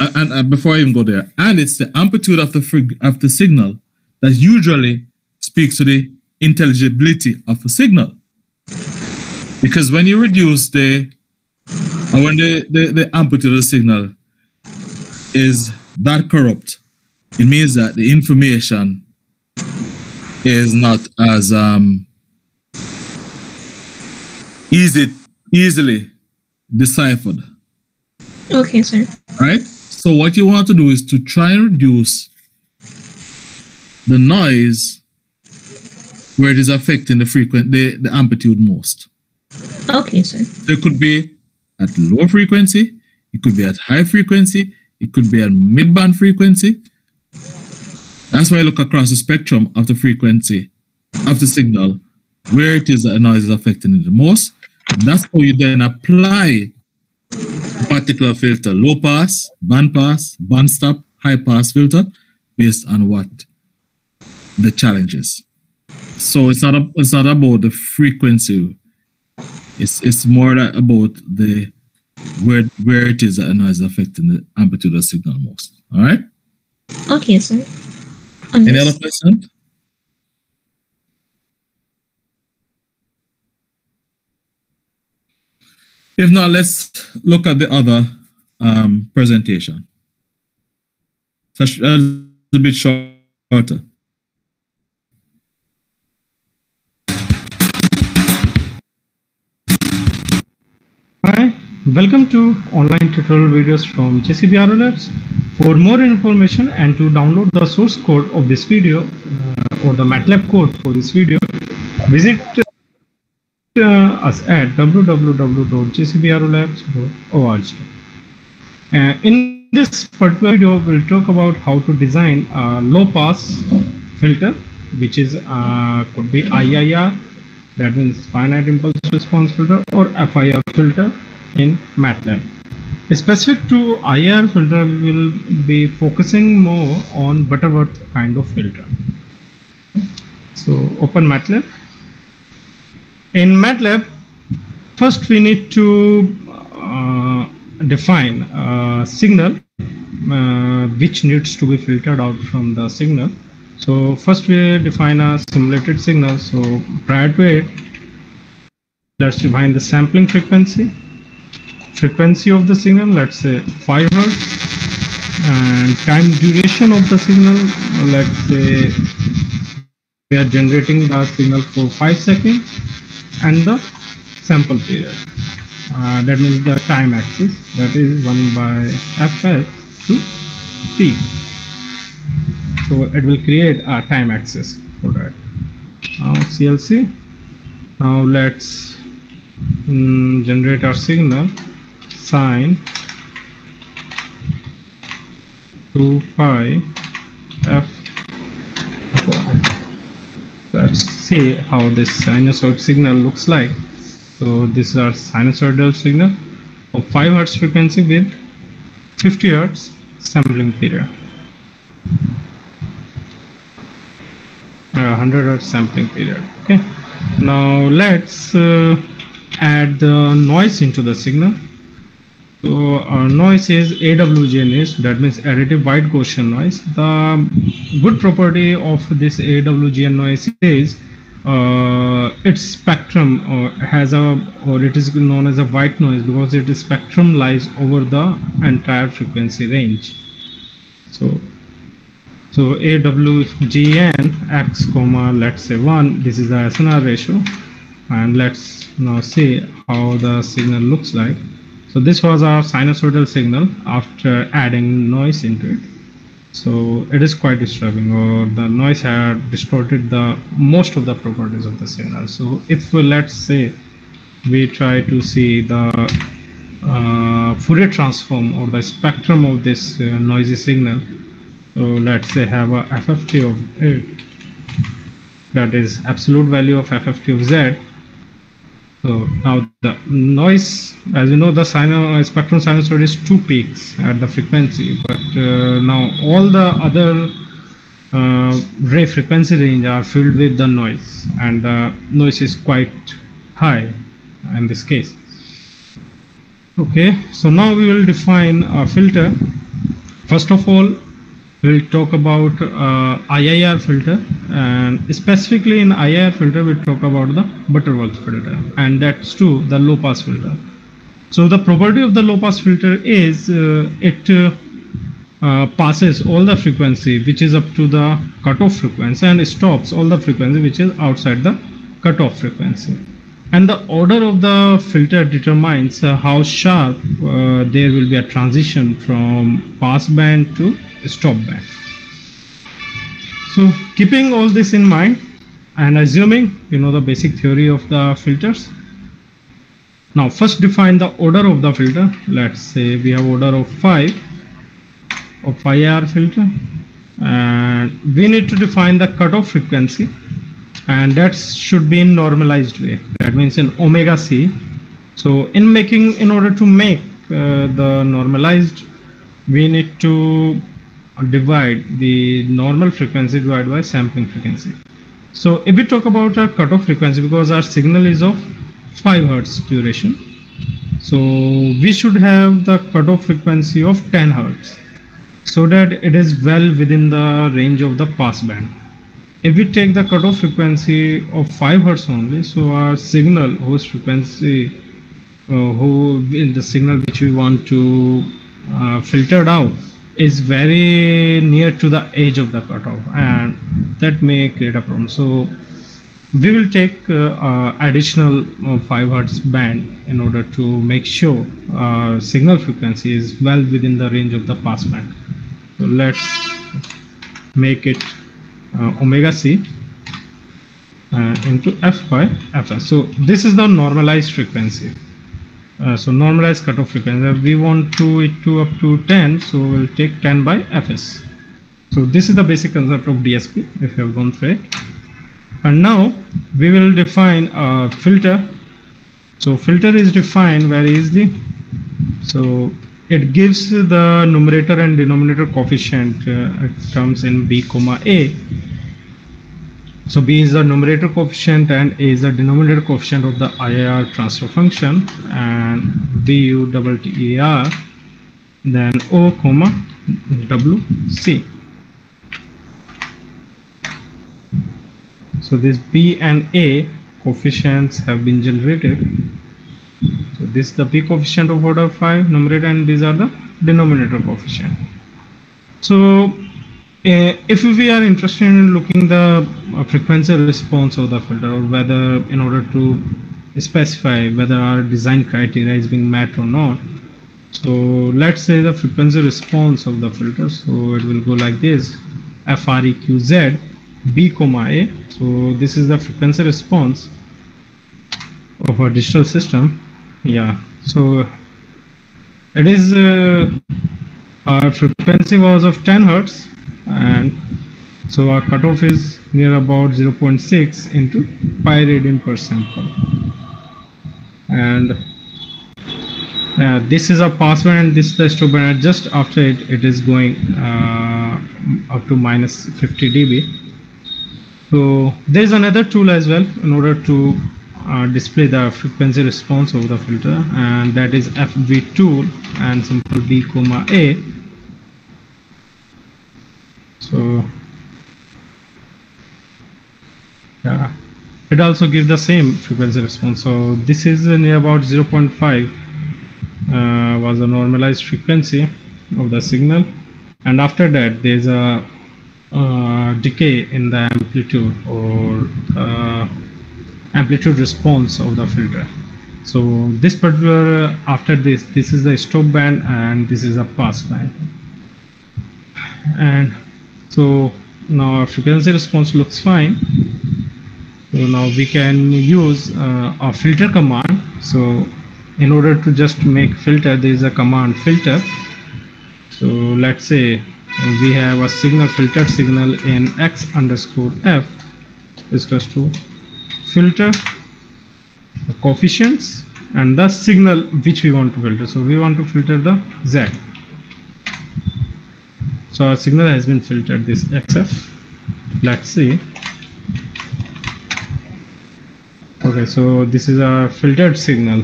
and, and before I even go there, and it's the amplitude of the frig- of the signal that usually speaks to the intelligibility of a signal. Because when you reduce the, or when the, the, the amplitude of the signal is that corrupt, it means that the information is not as um, easy, easily deciphered. Okay, sir. right? So what you want to do is to try and reduce the noise where it is affecting the frequent the, the amplitude most. Okay, sir. It could be at low frequency, it could be at high frequency, it could be at mid-band frequency. That's why I look across the spectrum of the frequency of the signal, where it is that noise is affecting it the most. That's how you then apply particular filter, low pass, band pass, band stop, high pass filter, based on what the challenge is. So it's not a, it's not about the frequency it's it's more about the where where it is that noise is affecting the amplitude of the signal most. All right. Okay, sir. Any other question? If not, let's look at the other um, presentation. Such a little bit shorter. Hi, welcome to online tutorial videos from JCBR Labs. For more information and to download the source code of this video uh, or the MATLAB code for this video, visit uh, us at www.jcbrlabs.org. Uh, in this particular video, we'll talk about how to design a low-pass filter, which is uh, could be IIR, that means finite impulse response filter, or FIR filter in MATLAB. Specific to IR filter, we will be focusing more on Butterworth kind of filter. So open MATLAB. In MATLAB, first we need to uh, define a signal uh, which needs to be filtered out from the signal. So first we define a simulated signal. So prior to it, let's define the sampling frequency frequency of the signal let's say 5 hertz and time duration of the signal let's say we are generating the signal for 5 seconds and the sample period. Uh, that means the time axis that is 1 by fs to t. So it will create a time axis. For that now clc now let's mm, generate our signal. Sine 2 pi f let's see how this sinusoid signal looks like. So this is our sinusoidal signal of 5 hertz frequency with 50 hertz sampling period. Uh, 100 hertz sampling period okay? Now let's uh, add the noise into the signal. So our noise is AWG noise, that means additive white Gaussian noise. The good property of this AWG noise is uh, its spectrum or has a or it is known as a white noise because its spectrum lies over the entire frequency range. So so AWGN x comma let's say one. This is the SNR ratio, and let's now see how the signal looks like. So this was our sinusoidal signal after adding noise into it. So it is quite disturbing or the noise had distorted the most of the properties of the signal. So if uh, let's say we try to see the uh, Fourier transform or the spectrum of this uh, noisy signal, so let's say have a FFT of it, that is absolute value of FFT of Z, so now the noise, as you know, the sino, spectrum sinusoid is two peaks at the frequency, but uh, now all the other uh, ray frequency range are filled with the noise, and the noise is quite high in this case. Okay, so now we will define a filter. First of all, we'll talk about uh, IIR filter and specifically in IIR filter we'll talk about the Butterworth filter and that's too the low pass filter. So the property of the low pass filter is uh, it uh, passes all the frequency which is up to the cutoff frequency and stops all the frequency which is outside the cutoff frequency. And the order of the filter determines uh, how sharp uh, there will be a transition from pass band to stop band. So keeping all this in mind and assuming you know the basic theory of the filters, now first define the order of the filter. Let's say we have order of 5 of 5R filter and we need to define the cutoff frequency and that should be in normalized way. That means in omega c. So in making, in order to make uh, the normalized, we need to divide the normal frequency divided by sampling frequency. So if we talk about our cutoff frequency, because our signal is of 5 hertz duration, so we should have the cutoff frequency of 10 hertz so that it is well within the range of the pass band. If we take the cutoff frequency of 5 hertz only, so our signal host frequency, uh, who in the signal which we want to uh, filter out is very near to the edge of the cutoff and that may create a problem. So we will take uh, additional uh, 5 hertz band in order to make sure uh, signal frequency is well within the range of the pass band. So let's make it uh, omega c uh, into f by fs. So this is the normalized frequency. Uh, so normalized cutoff frequency. We want to it to up to 10, so we'll take 10 by fs. So this is the basic concept of DSP if you have gone through it. And now we will define a filter. So filter is defined very easily. So it gives the numerator and denominator coefficient. Uh, comes in b comma a. So b is the numerator coefficient and a is the denominator coefficient of the IIR transfer function and du double TER then o comma wc. So this b and a coefficients have been generated. So this is the b coefficient of order 5 numerator and these are the denominator coefficient. So if we are interested in looking the uh, frequency response of the filter or whether in order to specify whether our design criteria is being met or not. So let's say the frequency response of the filter so it will go like this freqz b comma a. So this is the frequency response of our digital system. Yeah. So it is uh, our frequency was of 10 hertz and so our cutoff is near about 0.6 into pi radian per sample. And uh, this is a pass band and this is the band just after it it is going uh, up to minus 50 dB. So there's another tool as well in order to uh, display the frequency response of the filter and that is FV tool and simple B comma A so yeah. It also gives the same frequency response. So this is near about 0.5 uh, was a normalized frequency of the signal. And after that there's a uh, decay in the amplitude or uh, amplitude response of the filter. So this particular after this this is the stop band and this is a pass band. And so now our frequency response looks fine. So now we can use uh, a filter command. So in order to just make filter there is a command filter. So let's say we have a signal filtered signal in x underscore f is equals to filter the coefficients and the signal which we want to filter. So we want to filter the z so our signal has been filtered this xf let's see. Okay so this is our filtered signal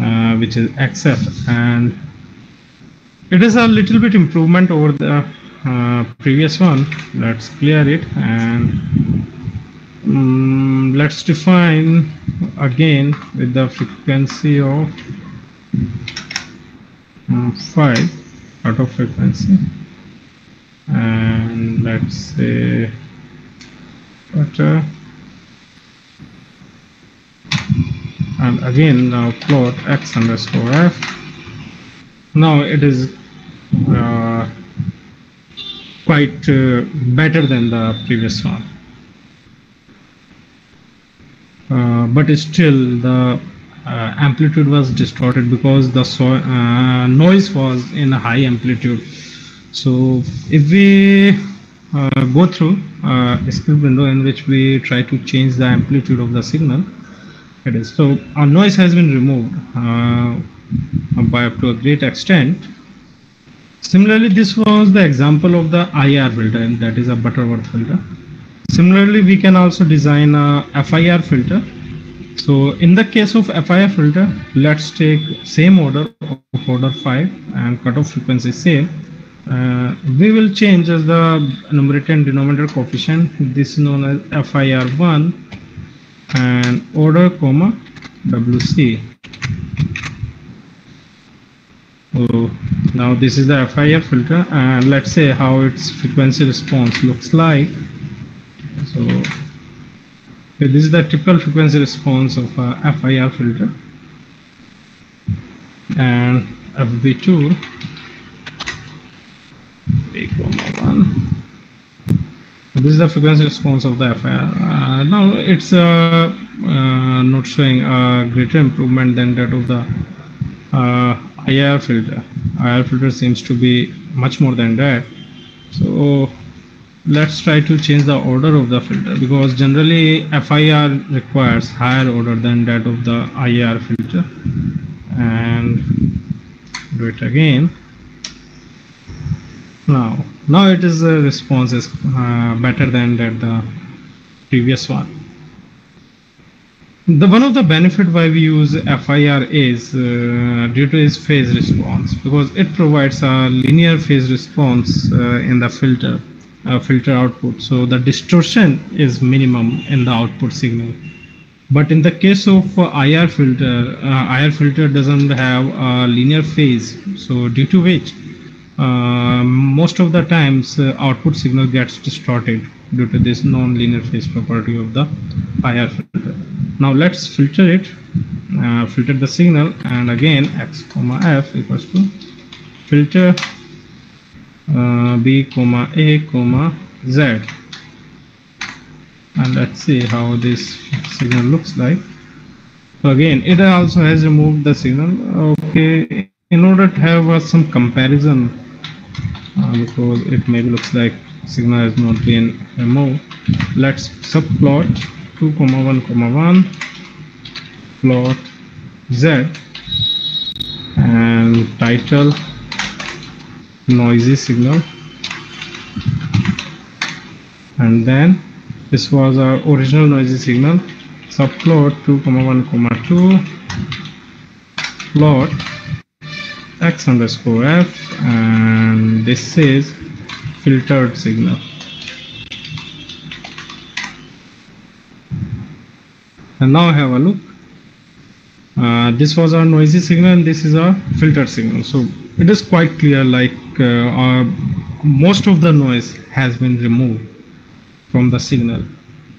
uh, which is xf and it is a little bit improvement over the uh, previous one. Let's clear it and um, let's define again with the frequency of um, 5 out of frequency and let's say but uh, and again now plot x underscore f. Now it is uh, quite uh, better than the previous one. Uh, but still the uh, amplitude was distorted because the so, uh, noise was in a high amplitude. So if we uh, go through uh, a script window in which we try to change the amplitude of the signal, it is so our noise has been removed uh, by up to a great extent. Similarly, this was the example of the IR filter, and that is a Butterworth filter. Similarly, we can also design a FIR filter. So in the case of FIR filter, let's take same order of order 5 and cutoff frequency same. Uh, we will change as the numerator and denominator coefficient. This is known as FIR1 and order comma WC. So now this is the FIR filter and let's say how its frequency response looks like. So this is the typical frequency response of a FIR filter and FV tool B comma 1 this is the frequency response of the FIR. Uh, now it's uh, uh, not showing a greater improvement than that of the uh, IR filter. IR filter seems to be much more than that. So let's try to change the order of the filter because generally FIR requires higher order than that of the IR filter. And do it again. Now, now it is the response is uh, better than that the previous one. The one of the benefit why we use FIR is uh, due to its phase response because it provides a linear phase response uh, in the filter uh, filter output. So the distortion is minimum in the output signal. But in the case of uh, IR filter, uh, IR filter doesn't have a linear phase. So due to which uh, most of the times uh, output signal gets distorted due to this non-linear phase property of the IR filter. Now let's filter it, uh, filter the signal and again x comma f equals to filter uh, b comma a comma z and let's see how this signal looks like. So again it also has removed the signal. Okay, in order to have uh, some comparison uh, because it maybe looks like signal has not been removed. Let's subplot 2 comma 1 comma 1 plot z and title noisy signal. And then this was our original noisy signal. Subplot 2 comma 1 comma 2 plot x underscore f and this is filtered signal. And now have a look. Uh, this was our noisy signal and this is our filtered signal. So it is quite clear like uh, our, most of the noise has been removed from the signal.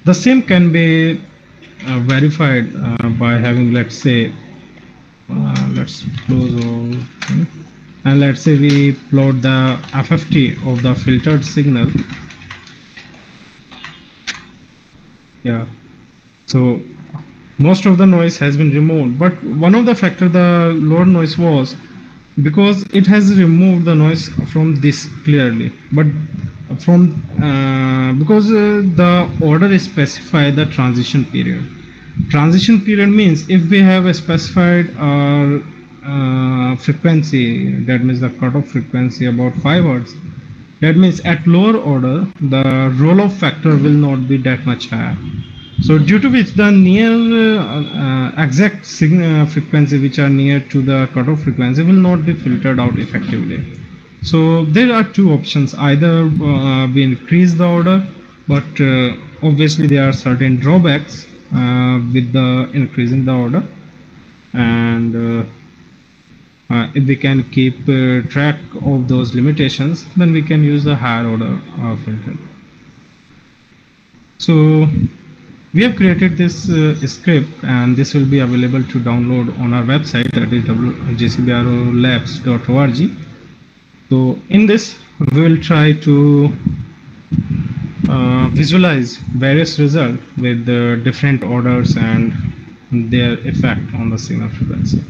The same can be uh, verified uh, by having let's say uh, let's close all okay. and let's say we plot the FFT of the filtered signal. Yeah. So most of the noise has been removed but one of the factor the lower noise was because it has removed the noise from this clearly but from uh, because uh, the order specify the transition period transition period means if we have a specified uh, uh, frequency that means the cutoff frequency about 5 hertz that means at lower order the roll-off factor will not be that much higher. So due to which the near uh, uh, exact signal frequency which are near to the cutoff frequency will not be filtered out effectively. So there are two options either uh, we increase the order but uh, obviously there are certain drawbacks. uh, with the increasing the order. And uh, uh, if we can keep uh, track of those limitations then we can use the higher order uh, filter. So we have created this uh, script and this will be available to download on our website that is jcbrolabs.org so in this we will try to uh, visualize various results with uh, different orders and their effect on the signal frequency.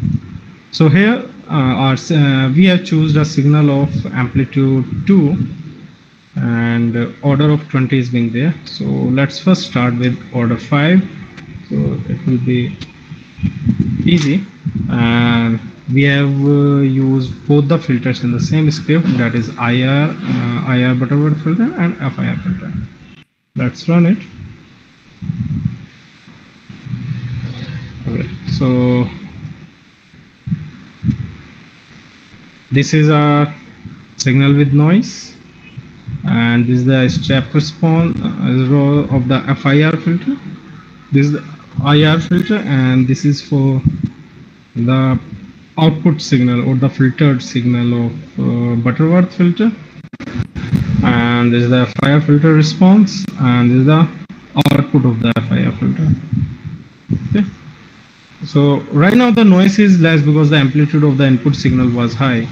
So here uh, our, uh, we have chosen a signal of amplitude 2 and order of 20 is being there. So let's first start with order 5. So it will be easy and we have uh, used both the filters in the same script that is IR, uh, IR Butterworth filter and FIR filter. Let's run it. Okay, so this is a signal with noise and this is the step response uh, of the FIR filter. This is the IR filter and this is for the output signal or the filtered signal of uh, Butterworth filter. And this is the FIR filter response and this is the output of the FIR filter. Okay. So right now the noise is less because the amplitude of the input signal was high.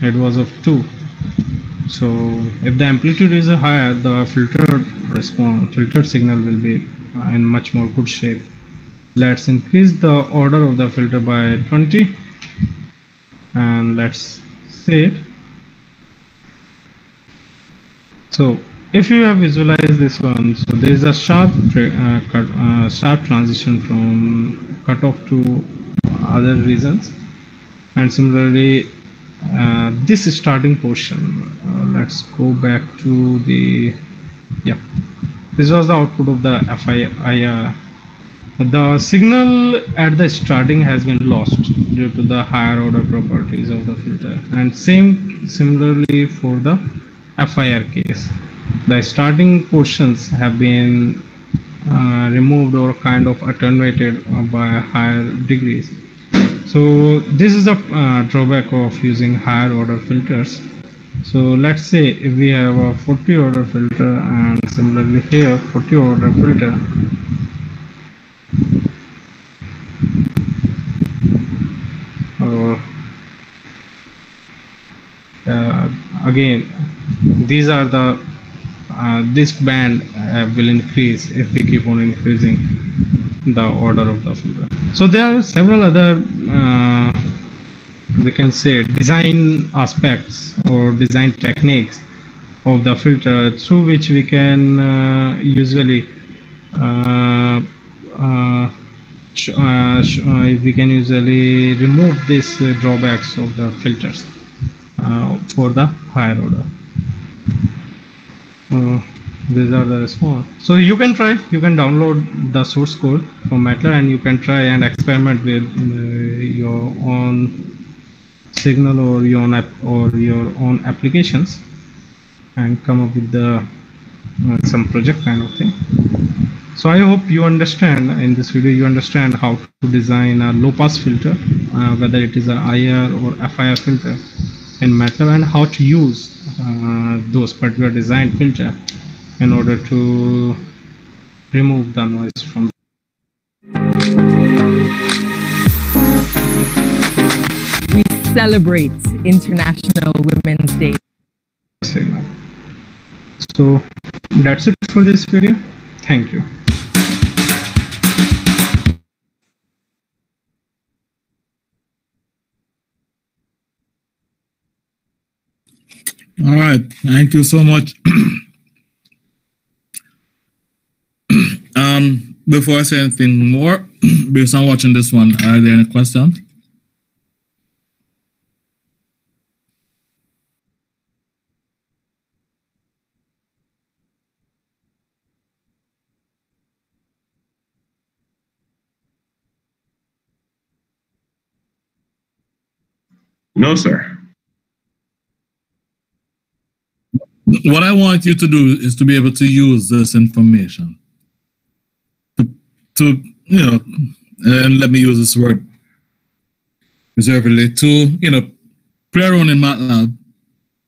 It was of 2 so if the amplitude is higher the filtered response filtered signal will be in much more good shape. Let's increase the order of the filter by 20 and let's save so if you have visualized this one so there is a sharp uh, cut, uh, sharp transition from cutoff to other regions and similarly uh, this starting portion. Uh, let's go back to the yeah. This was the output of the FIR the signal at the starting has been lost due to the higher order properties of the filter and same similarly for the FIR case. The starting portions have been uh, removed or kind of attenuated by higher degrees. So this is a uh, drawback of using higher order filters. So let's say if we have a 40 order filter and similarly here 40 order filter uh, uh, again these are the uh, this band uh, will increase if we keep on increasing the order of the filter so there are several other uh, we can say design aspects or design techniques of the filter through which we can uh, usually uh, uh, uh, we can usually remove these uh, drawbacks of the filters. uh, for the higher order. These are the response. So you can try, you can download the source code from MATLAB and you can try and experiment with uh, your own signal or your own app or your own applications and come up with the uh, some project kind of thing. So I hope you understand in this video you understand how to design a low pass filter uh, whether it is a IR or FIR filter in MATLAB and how to use uh, those particular design filter in order to remove the noise from we celebrate International Women's Day. So that's it for this video. Thank you. All right. Thank you so much. [CLEARS THROAT] um, before I say anything more, [CLEARS THROAT] based on watching this one, are there any questions? No, sir. What I want you to do is to be able to use this information to, to you know, and let me use this word reservedly to, you know, play around in MATLAB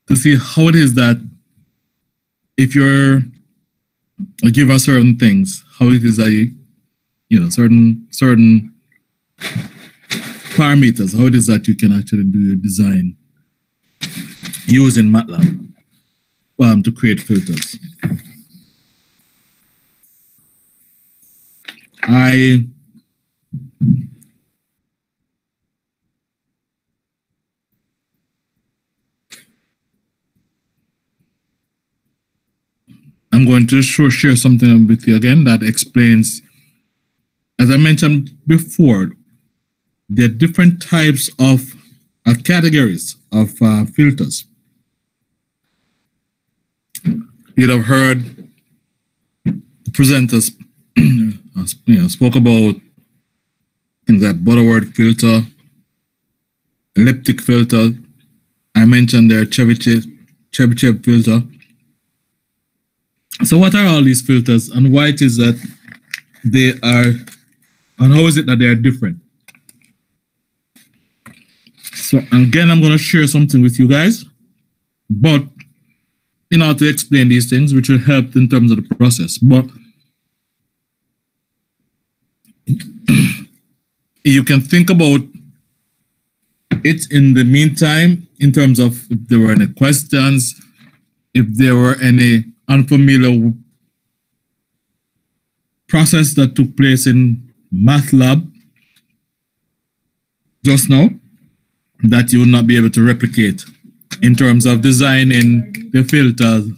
to see how it is that if you're given certain things, how it is that you, you know, certain certain parameters, how it is that you can actually do your design using MATLAB um, to create filters. I I'm going to share something with you again that explains, as I mentioned before, there are different types of uh, categories of uh, filters. You'd have heard presenters [CLEARS THROAT] uh, you know, spoke about things like Butterworth filter, elliptic filter. I mentioned their Chebyshev, Chebyshev filter. So what are all these filters and why it is that they are, and how is it that they are different? So again, I'm going to share something with you guys, but in order to explain these things, which will help in terms of the process. But [CLEARS THROAT] you can think about it in the meantime in terms of if there were any questions, if there were any unfamiliar process that took place in MATLAB just now that you will not be able to replicate in terms of designing the filters,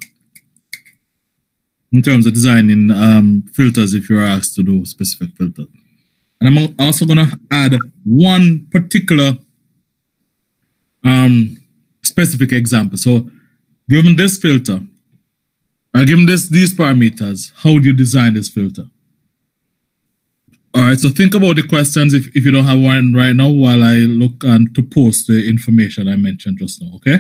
in terms of designing um, filters if you're asked to do specific filters. And I'm also going to add one particular um, specific example. So given this filter, uh, given this these parameters, how would you design this filter? All right, so think about the questions if, if you don't have one right now while I look and to post the information I mentioned just now, okay?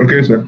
Okay, sir.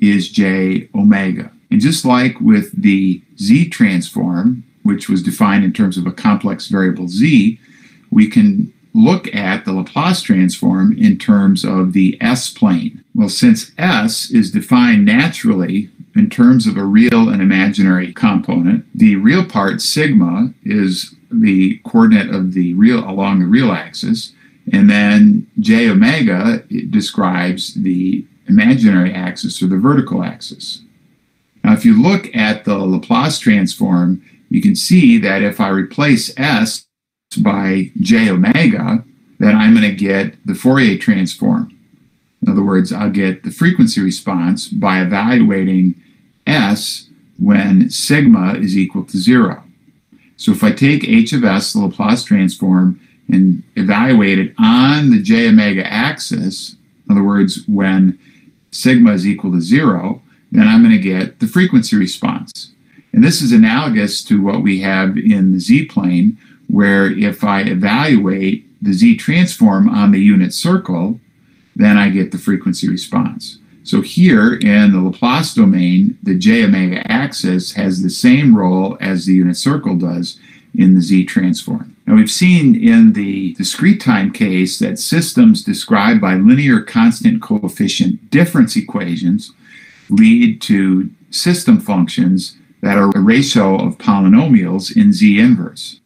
Is j omega. And just like with the z transform, which was defined in terms of a complex variable z, we can look at the Laplace transform in terms of the S plane. Well, since S is defined naturally in terms of a real and imaginary component, the real part, sigma, is the coordinate of the real along the real axis, and then j omega describes the imaginary axis or the vertical axis. Now, if you look at the Laplace transform, you can see that if I replace S by j omega, then I'm going to get the Fourier transform. In other words, I'll get the frequency response by evaluating S when sigma is equal to zero. So if I take h of s, the Laplace transform, and evaluate it on the j omega axis, in other words, when sigma is equal to zero, then I'm going to get the frequency response. And this is analogous to what we have in the z-plane, where if I evaluate the z transform on the unit circle, then I get the frequency response. So here in the Laplace domain, the j omega axis has the same role as the unit circle does in the z transform. Now we've seen in the discrete time case that systems described by linear constant coefficient difference equations lead to system functions that are a ratio of polynomials in z inverse.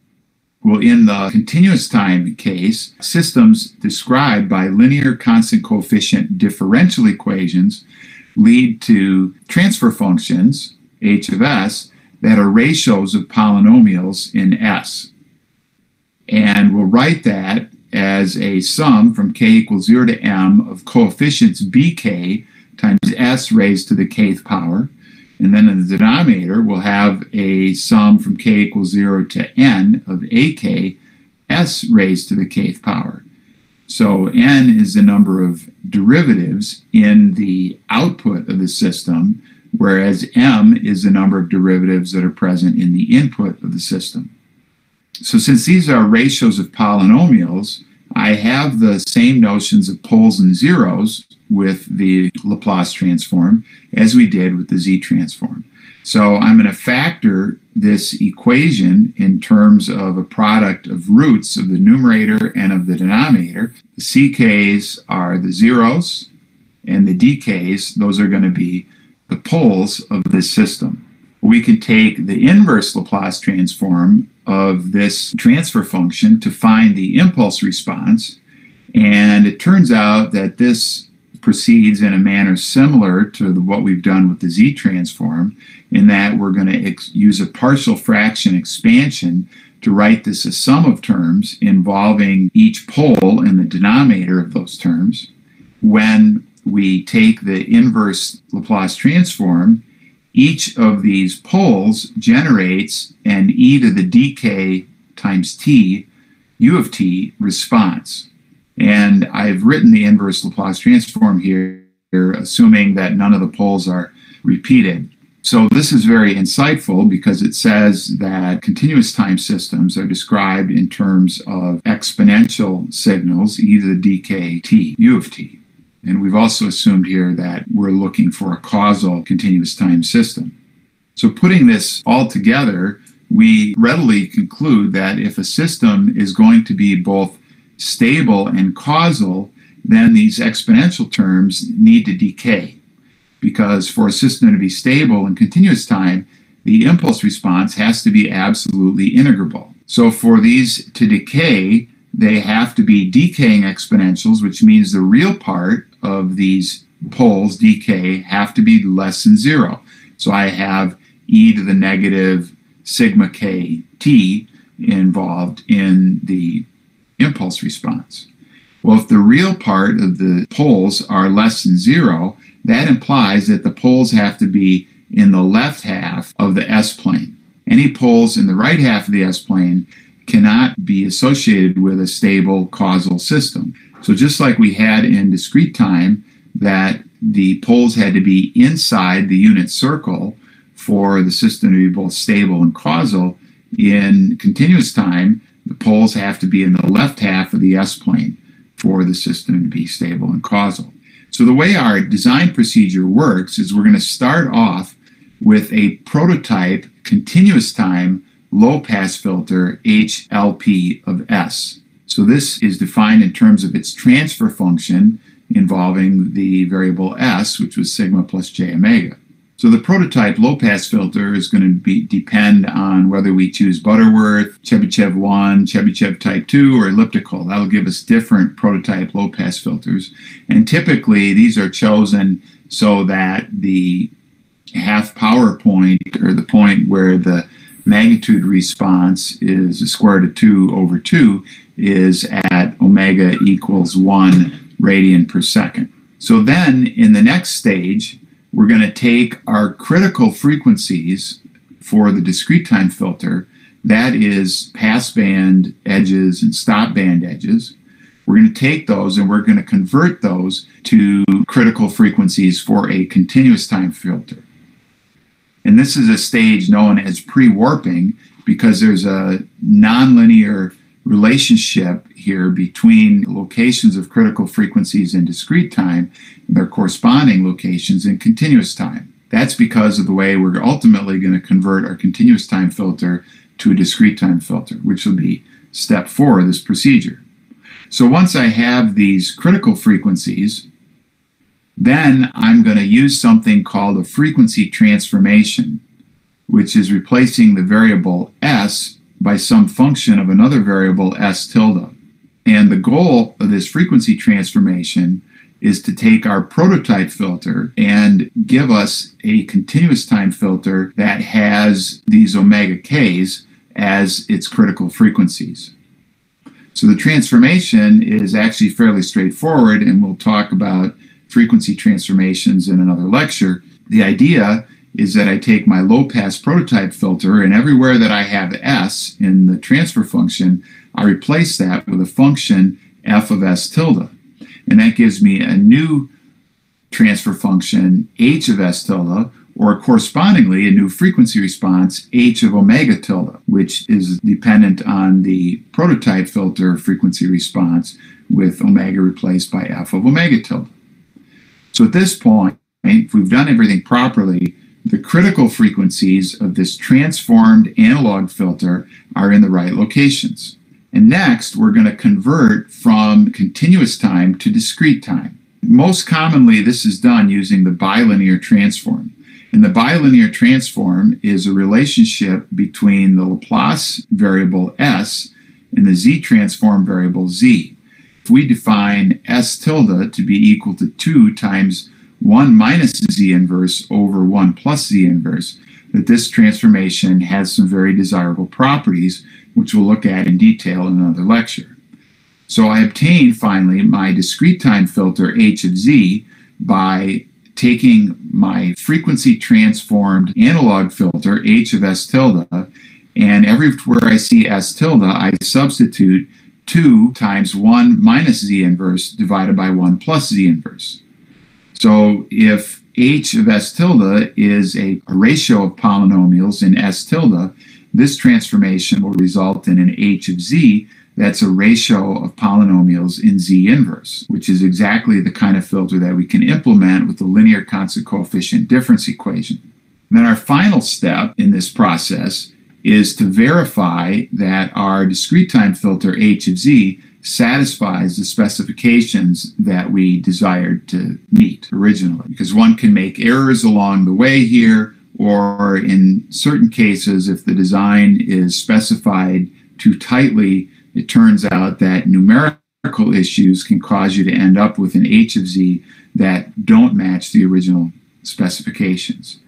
Well, in the continuous time case, systems described by linear constant coefficient differential equations lead to transfer functions, h of s, that are ratios of polynomials in S. And we'll write that as a sum from k equals 0 to m of coefficients bk times s raised to the kth power and then in the denominator, we'll have a sum from k equals 0 to n of ak s raised to the kth power. So n is the number of derivatives in the output of the system, whereas m is the number of derivatives that are present in the input of the system. So since these are ratios of polynomials, I have the same notions of poles and zeros with the Laplace transform as we did with the Z transform. So I'm going to factor this equation in terms of a product of roots of the numerator and of the denominator. The CKs are the zeros, and the DKs, those are going to be the poles of this system. We can take the inverse Laplace transform of this transfer function to find the impulse response. And it turns out that this proceeds in a manner similar to the, what we've done with the Z transform, in that we're going to use a partial fraction expansion to write this as a sum of terms involving each pole in the denominator of those terms. When we take the inverse Laplace transform, each of these poles generates an e to the dk times t u of t response. And I've written the inverse Laplace transform here, assuming that none of the poles are repeated. So this is very insightful because it says that continuous time systems are described in terms of exponential signals, e to the dk t, u of t. And we've also assumed here that we're looking for a causal continuous time system. So putting this all together, we readily conclude that if a system is going to be both stable and causal, then these exponential terms need to decay. Because for a system to be stable in continuous time, the impulse response has to be absolutely integrable. So for these to decay, they have to be decaying exponentials, which means the real part of these poles, dk, have to be less than zero. So I have e to the negative sigma k t involved in the impulse response. Well, if the real part of the poles are less than zero, that implies that the poles have to be in the left half of the S plane. Any poles in the right half of the S plane cannot be associated with a stable causal system. So, just like we had in discrete time, that the poles had to be inside the unit circle for the system to be both stable and causal, in continuous time, the poles have to be in the left half of the S plane for the system to be stable and causal. So the way our design procedure works is we're going to start off with a prototype continuous time low pass filter HLP of S. So this is defined in terms of its transfer function involving the variable S, which was sigma plus j omega. So the prototype low pass filter is going to be depend on whether we choose Butterworth, Chebyshev 1, Chebyshev type 2, or elliptical. That'll give us different prototype low pass filters. And typically these are chosen so that the half power point or the point where the magnitude response is the square root of 2 over 2 is at omega equals 1 radian per second. So then in the next stage, we're going to take our critical frequencies for the discrete time filter, that is pass band edges and stop band edges. We're going to take those and we're going to convert those to critical frequencies for a continuous time filter. And this is a stage known as pre warping because there's a nonlinear relationship here between locations of critical frequencies in discrete time and their corresponding locations in continuous time. That's because of the way we're ultimately going to convert our continuous time filter to a discrete time filter, which will be step four of this procedure. So once I have these critical frequencies, then I'm going to use something called a frequency transformation, which is replacing the variable s by some function of another variable s tilde. And the goal of this frequency transformation is to take our prototype filter and give us a continuous time filter that has these omega k's as its critical frequencies. So the transformation is actually fairly straightforward, and we'll talk about frequency transformations in another lecture. The idea is that I take my low pass prototype filter and everywhere that I have S in the transfer function, I replace that with a function f of S tilde. And that gives me a new transfer function h of S tilde, or correspondingly a new frequency response h of omega tilde, which is dependent on the prototype filter frequency response with omega replaced by f of omega tilde. So at this point, if we've done everything properly, the critical frequencies of this transformed analog filter are in the right locations. And next, we're going to convert from continuous time to discrete time. Most commonly, this is done using the bilinear transform. And the bilinear transform is a relationship between the Laplace variable s and the z transform variable z. If we define s tilde to be equal to 2 times 1 minus z inverse over 1 plus z inverse, that this transformation has some very desirable properties, which we'll look at in detail in another lecture. So I obtain finally my discrete time filter h of z by taking my frequency transformed analog filter h of s tilde, and everywhere I see s tilde, I substitute 2 times 1 minus z inverse divided by 1 plus z inverse. So if h of s tilde is a, ratio of polynomials in s tilde, this transformation will result in an h of z that's a ratio of polynomials in z inverse, which is exactly the kind of filter that we can implement with the linear constant coefficient difference equation. And then our final step in this process is to verify that our discrete time filter h of z satisfies the specifications that we desired to meet originally. Because one can make errors along the way here, or in certain cases, if the design is specified too tightly, it turns out that numerical issues can cause you to end up with an H of Z that don't match the original specifications.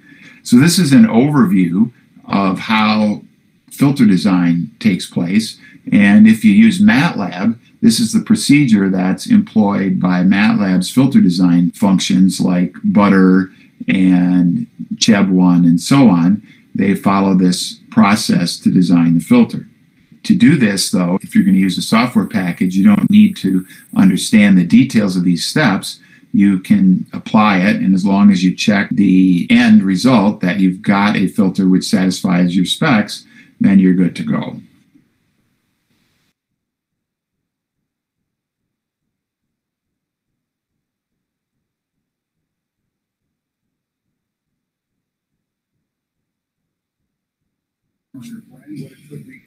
So this is an overview of how filter design takes place. And if you use MATLAB, this is the procedure that's employed by MATLAB's filter design functions like Butter and Cheb1 and so on. They follow this process to design the filter. To do this, though, if you're going to use a software package, you don't need to understand the details of these steps. You can apply it, and as long as you check the end result that you've got a filter which satisfies your specs, then you're good to go.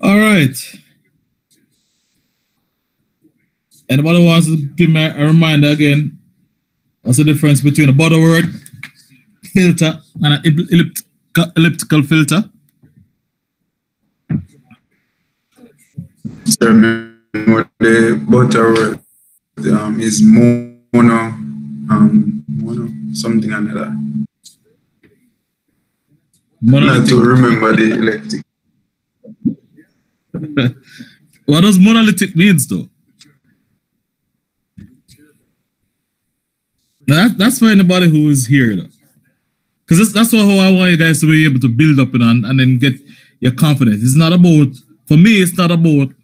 All right. Anybody wants to give me a reminder again? What's the difference between a Butterworth [LAUGHS] filter and an elliptical, elliptical filter? The Butterworth um, is mono, um, mono something another. Not to remember the electric. [LAUGHS] what does monolithic means though? That, that's for anybody who is here though. Because that's, that's how I want you guys to be able to build up and, and then get your confidence. It's not about, for me, it's not about,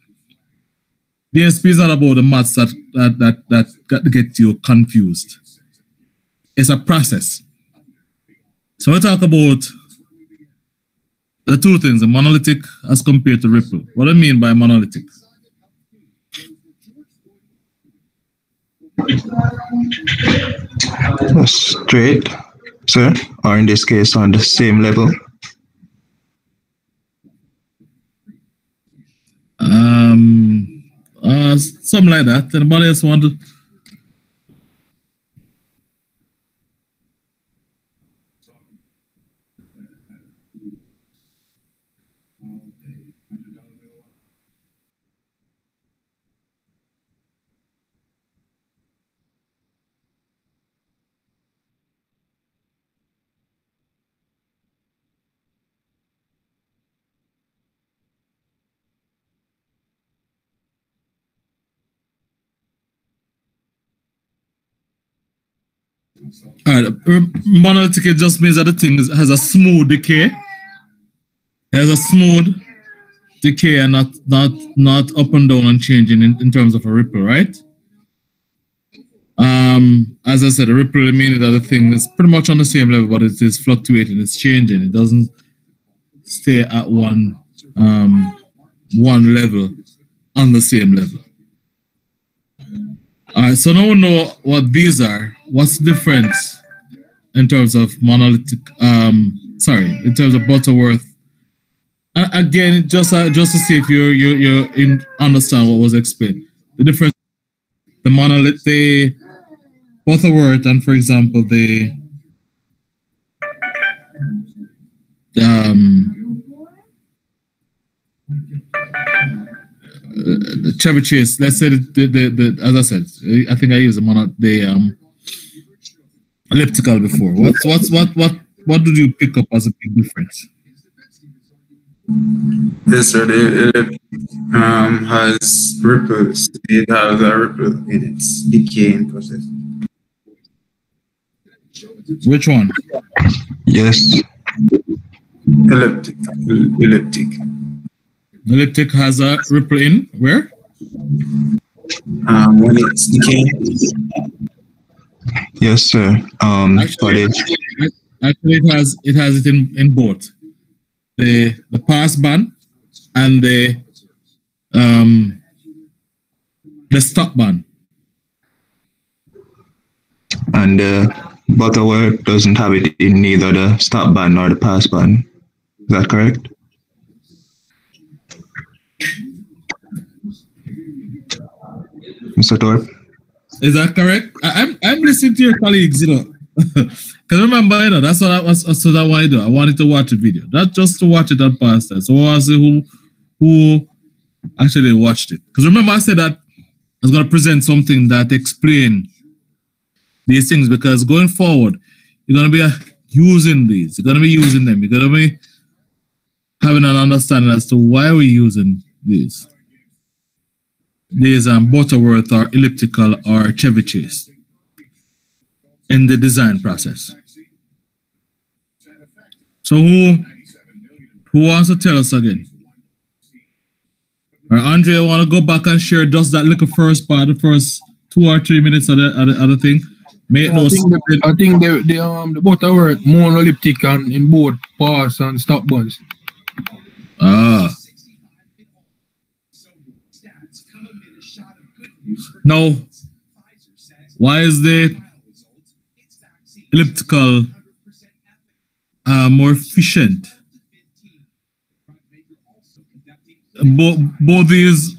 DSP is not about the maths that, that, that, that, get you confused. It's a process. So we talk about the two things, the monolithic as compared to Ripple. What do I mean by monolithic? Straight, sir, or in this case on the same level. Um, uh, something like that. Anybody else want to? All right, monolithic just means that the thing has a smooth decay. It has a smooth decay and not not not up and down and changing in, in terms of a ripple, right? Um, as I said, a ripple meaning that the thing is pretty much on the same level, but it is fluctuating, it's changing. It doesn't stay at one um one level on the same level. All right, so now we know what these are. What's the difference in terms of monolithic? Um, sorry, in terms of Butterworth. Uh, again, just uh, just to see if you you you in understand what was explained. The difference, the monolith, the Butterworth, and for example, the um the Chebyshev. Let's say the, the, the, the, as I said, I think I use the mono, the um elliptical before. What's what's what what what did you pick up as a big difference? Yes, sir. The elliptic um, has ripples. It has a ripple in its decaying process. Which one? Yes. Elliptic. Elliptic. Elliptic has a ripple in where? Um, when it's decaying. Yes, sir. Um, but it, Actually, it has it has it in, in both the the pass band and the um the stop band. and uh, Butterworth doesn't have it in neither the stop band nor the pass band. Is that correct? Mr. Thorpe? Is that correct? I, I'm I'm listening to your colleagues, you know. [LAUGHS] Because remember, you know, that's what I was that's what I wanted to do. I wanted to watch a video, not just to watch it pass that. So I see who who actually watched it. Because remember, I said that I was gonna present something that explain these things because going forward, you're gonna be uh, using these, you're gonna be using them, you're gonna be having an understanding as to why we're using these. These um Butterworth or elliptical or Chebyshev in the design process. So who who wants to tell us again? Or Andre, want to go back and share just that little first part, the first two or three minutes of the other, other thing? Make I think, the, I think the, the um the Butterworth monolithic and in both pass and stop bands. Ah. Now, why is the elliptical uh, more efficient both both these,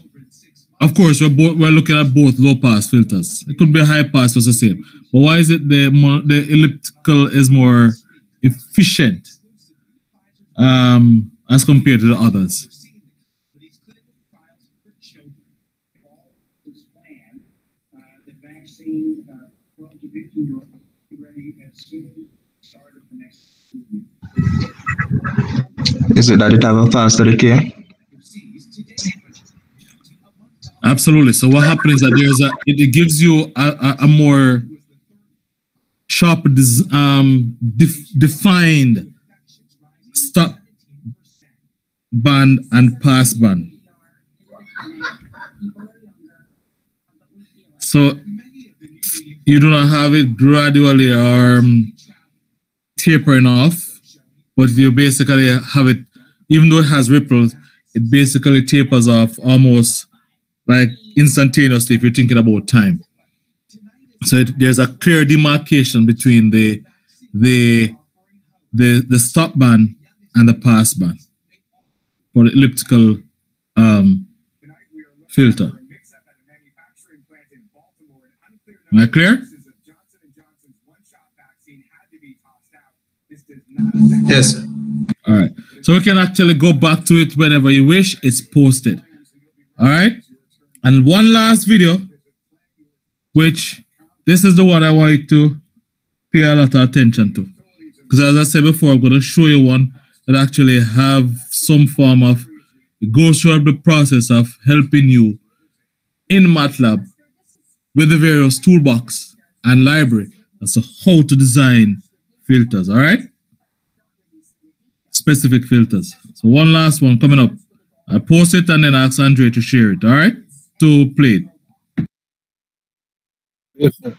of course, we're we're looking at both low pass filters. It could be a high pass was the same. But why is it the the elliptical is more efficient um, as compared to the others? Is it that it have a faster decay? Absolutely. So what happens is that there's a it, it gives you a, a, a more sharp, um, def- defined stop band and pass band. So you do not have it gradually um, tapering off, but you basically have it, even though it has ripples, it basically tapers off almost like instantaneously if you're thinking about time. So it, there's a clear demarcation between the the the the stop band and the pass band for the elliptical um, filter. Am I clear? Yes. All right. So we can actually go back to it whenever you wish. It's posted. All right. And one last video, which this is the one I want you to pay a lot of attention to. Because as I said before, I'm going to show you one that actually have some form of, it goes through the process of helping you in MATLAB with the various toolbox and library to how to design filters, all right? Specific filters. So one last one coming up. I post it and then ask Andre to share it, all right? To play it. Yes, sir.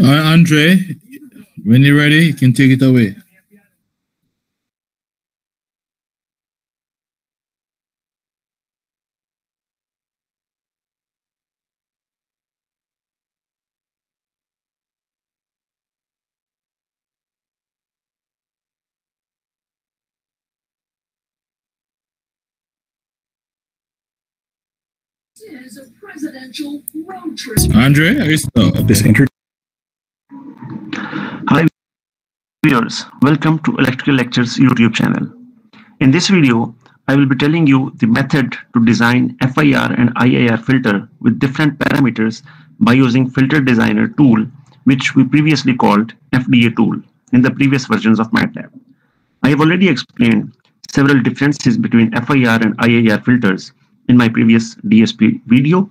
All right, Andre, when you're ready, you can take it away. is a presidential road. Andre, are you still? This inter- Hi viewers, welcome to Electrical Lectures YouTube channel. In this video, I will be telling you the method to design FIR and IIR filter with different parameters by using Filter Designer tool, which we previously called FDA tool in the previous versions of MATLAB. I have already explained several differences between FIR and IIR filters in my previous DSP video.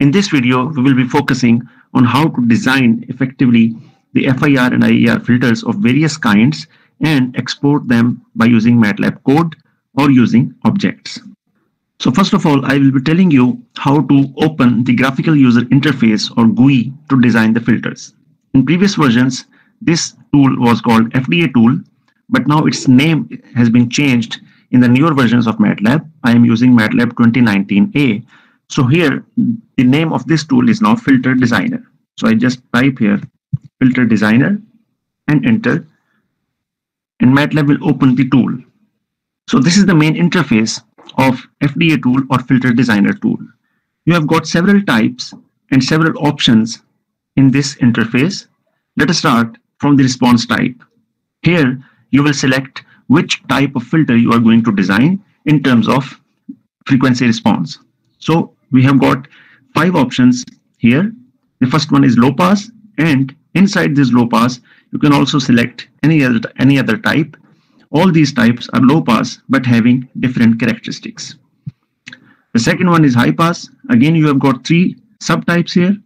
In this video, we will be focusing on how to design effectively the FIR and IIR filters of various kinds and export them by using MATLAB code or using objects. So first of all, I will be telling you how to open the graphical user interface or GUI to design the filters. In previous versions, this tool was called FDA tool, but now its name has been changed in the newer versions of MATLAB. I am using MATLAB 2019A. So here, the name of this tool is now Filter Designer. So I just type here Filter Designer and enter. And MATLAB will open the tool. So this is the main interface of FDA tool or Filter Designer tool. You have got several types and several options in this interface. Let us start from the response type. Here, you will select which type of filter you are going to design in terms of frequency response. So we have got five options here. The first one is low pass and inside this low pass, you can also select any other, any other type. All these types are low pass but having different characteristics. The second one is high pass. Again, you have got three subtypes here.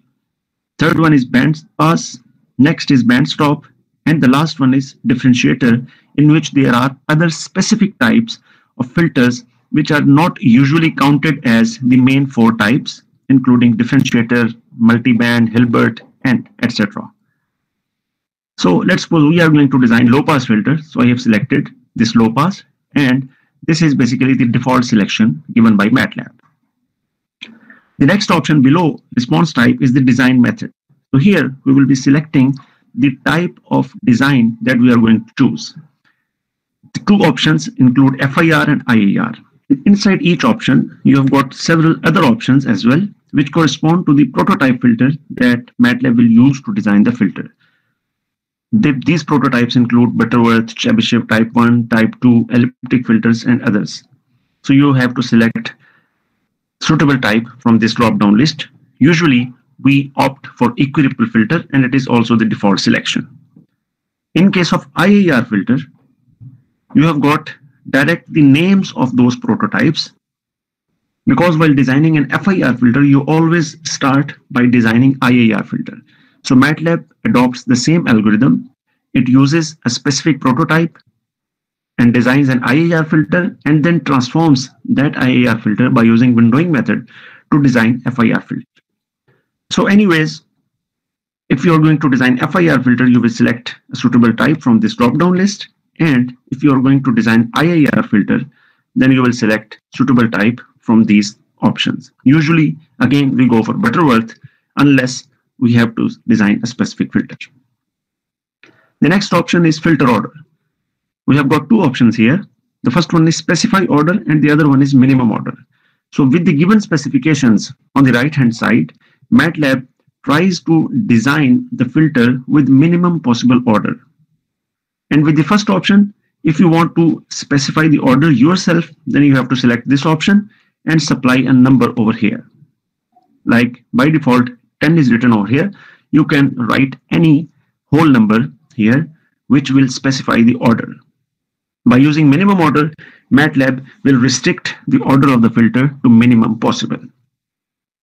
Third one is band pass. Next is band stop. And the last one is differentiator in which there are other specific types of filters which are not usually counted as the main four types, including differentiator, multiband, Hilbert, and etc. So let's suppose we are going to design low pass filter. So I have selected this low pass and this is basically the default selection given by MATLAB. The next option below response type is the design method. So here we will be selecting the type of design that we are going to choose. The two options include FIR and IIR. Inside each option, you have got several other options as well, which correspond to the prototype filter that MATLAB will use to design the filter. these prototypes include Butterworth, Chebyshev type 1, type 2, elliptic filters, and others. So you have to select suitable type from this drop-down list. Usually, we opt for equiripple filter, and it is also the default selection. In case of IIR filter, you have got direct the names of those prototypes because while designing an FIR filter, you always start by designing IIR filter. So MATLAB adopts the same algorithm. It uses a specific prototype and designs an IIR filter and then transforms that IIR filter by using windowing method to design FIR filter. So anyways, if you're going to design FIR filter, you will select a suitable type from this drop-down list and if you are going to design IIR filter, then you will select suitable type from these options. Usually, again, we go for Butterworth unless we have to design a specific filter. The next option is filter order. We have got two options here. The first one is specify order and the other one is minimum order. So with the given specifications on the right hand side, MATLAB tries to design the filter with minimum possible order. And with the first option, if you want to specify the order yourself, then you have to select this option and supply a number over here. Like by default, 10 is written over here. You can write any whole number here, which will specify the order. By using minimum order, MATLAB will restrict the order of the filter to minimum possible.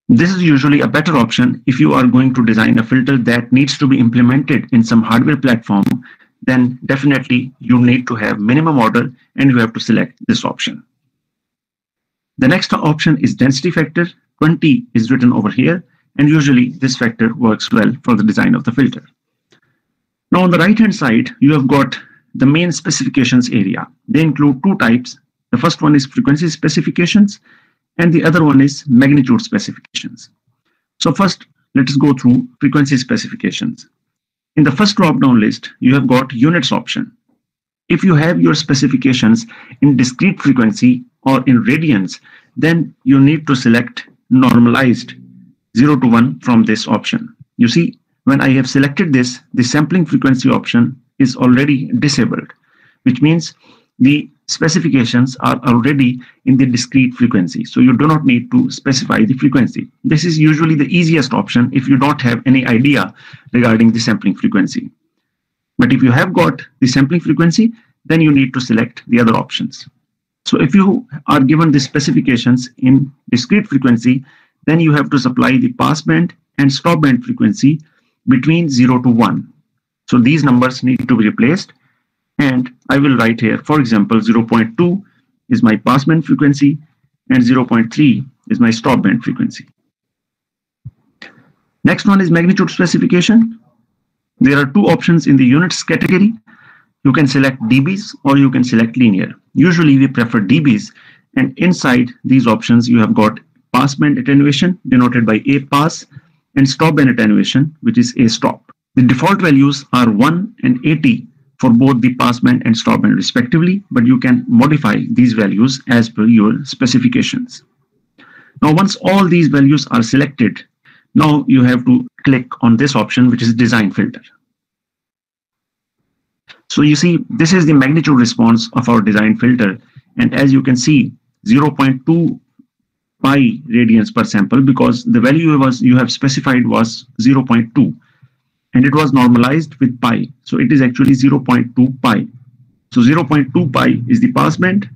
This is usually a better option if you are going to design a filter that needs to be implemented in some hardware platform then definitely you need to have minimum order and you have to select this option. The next option is density factor. 20 is written over here and usually this factor works well for the design of the filter. Now on the right hand side, you have got the main specifications area. They include two types. The first one is frequency specifications and the other one is magnitude specifications. So first, let us go through frequency specifications. In the first drop-down list, you have got units option. If you have your specifications in discrete frequency or in radians, then you need to select normalized 0 to 1 from this option. You see, when I have selected this, the sampling frequency option is already disabled, which means the specifications are already in the discrete frequency. So you do not need to specify the frequency. This is usually the easiest option if you don't have any idea regarding the sampling frequency. But if you have got the sampling frequency, then you need to select the other options. So if you are given the specifications in discrete frequency, then you have to supply the passband and stopband frequency between 0 to 1. So these numbers need to be replaced and I will write here, for example, 0.2 is my passband frequency and 0.3 is my stop band frequency. Next one is magnitude specification. There are two options in the units category. You can select dBs or you can select linear. Usually we prefer dBs and inside these options you have got passband attenuation denoted by A pass and stop band attenuation which is A stop. The default values are 1 and 80 for both the passband and stopband respectively, but you can modify these values as per your specifications. Now, once all these values are selected, now you have to click on this option, which is design filter. So you see, this is the magnitude response of our design filter. And as you can see, 0.2 pi radians per sample because the value was you have specified was 0.2 and it was normalized with pi. So it is actually 0.2 pi. So 0.2 pi is the pass band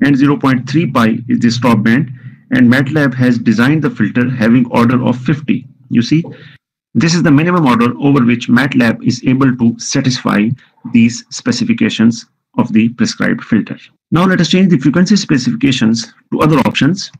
and 0.3 pi is the stop band and MATLAB has designed the filter having order of 50. You see, this is the minimum order over which MATLAB is able to satisfy these specifications of the prescribed filter. Now let us change the frequency specifications to other options.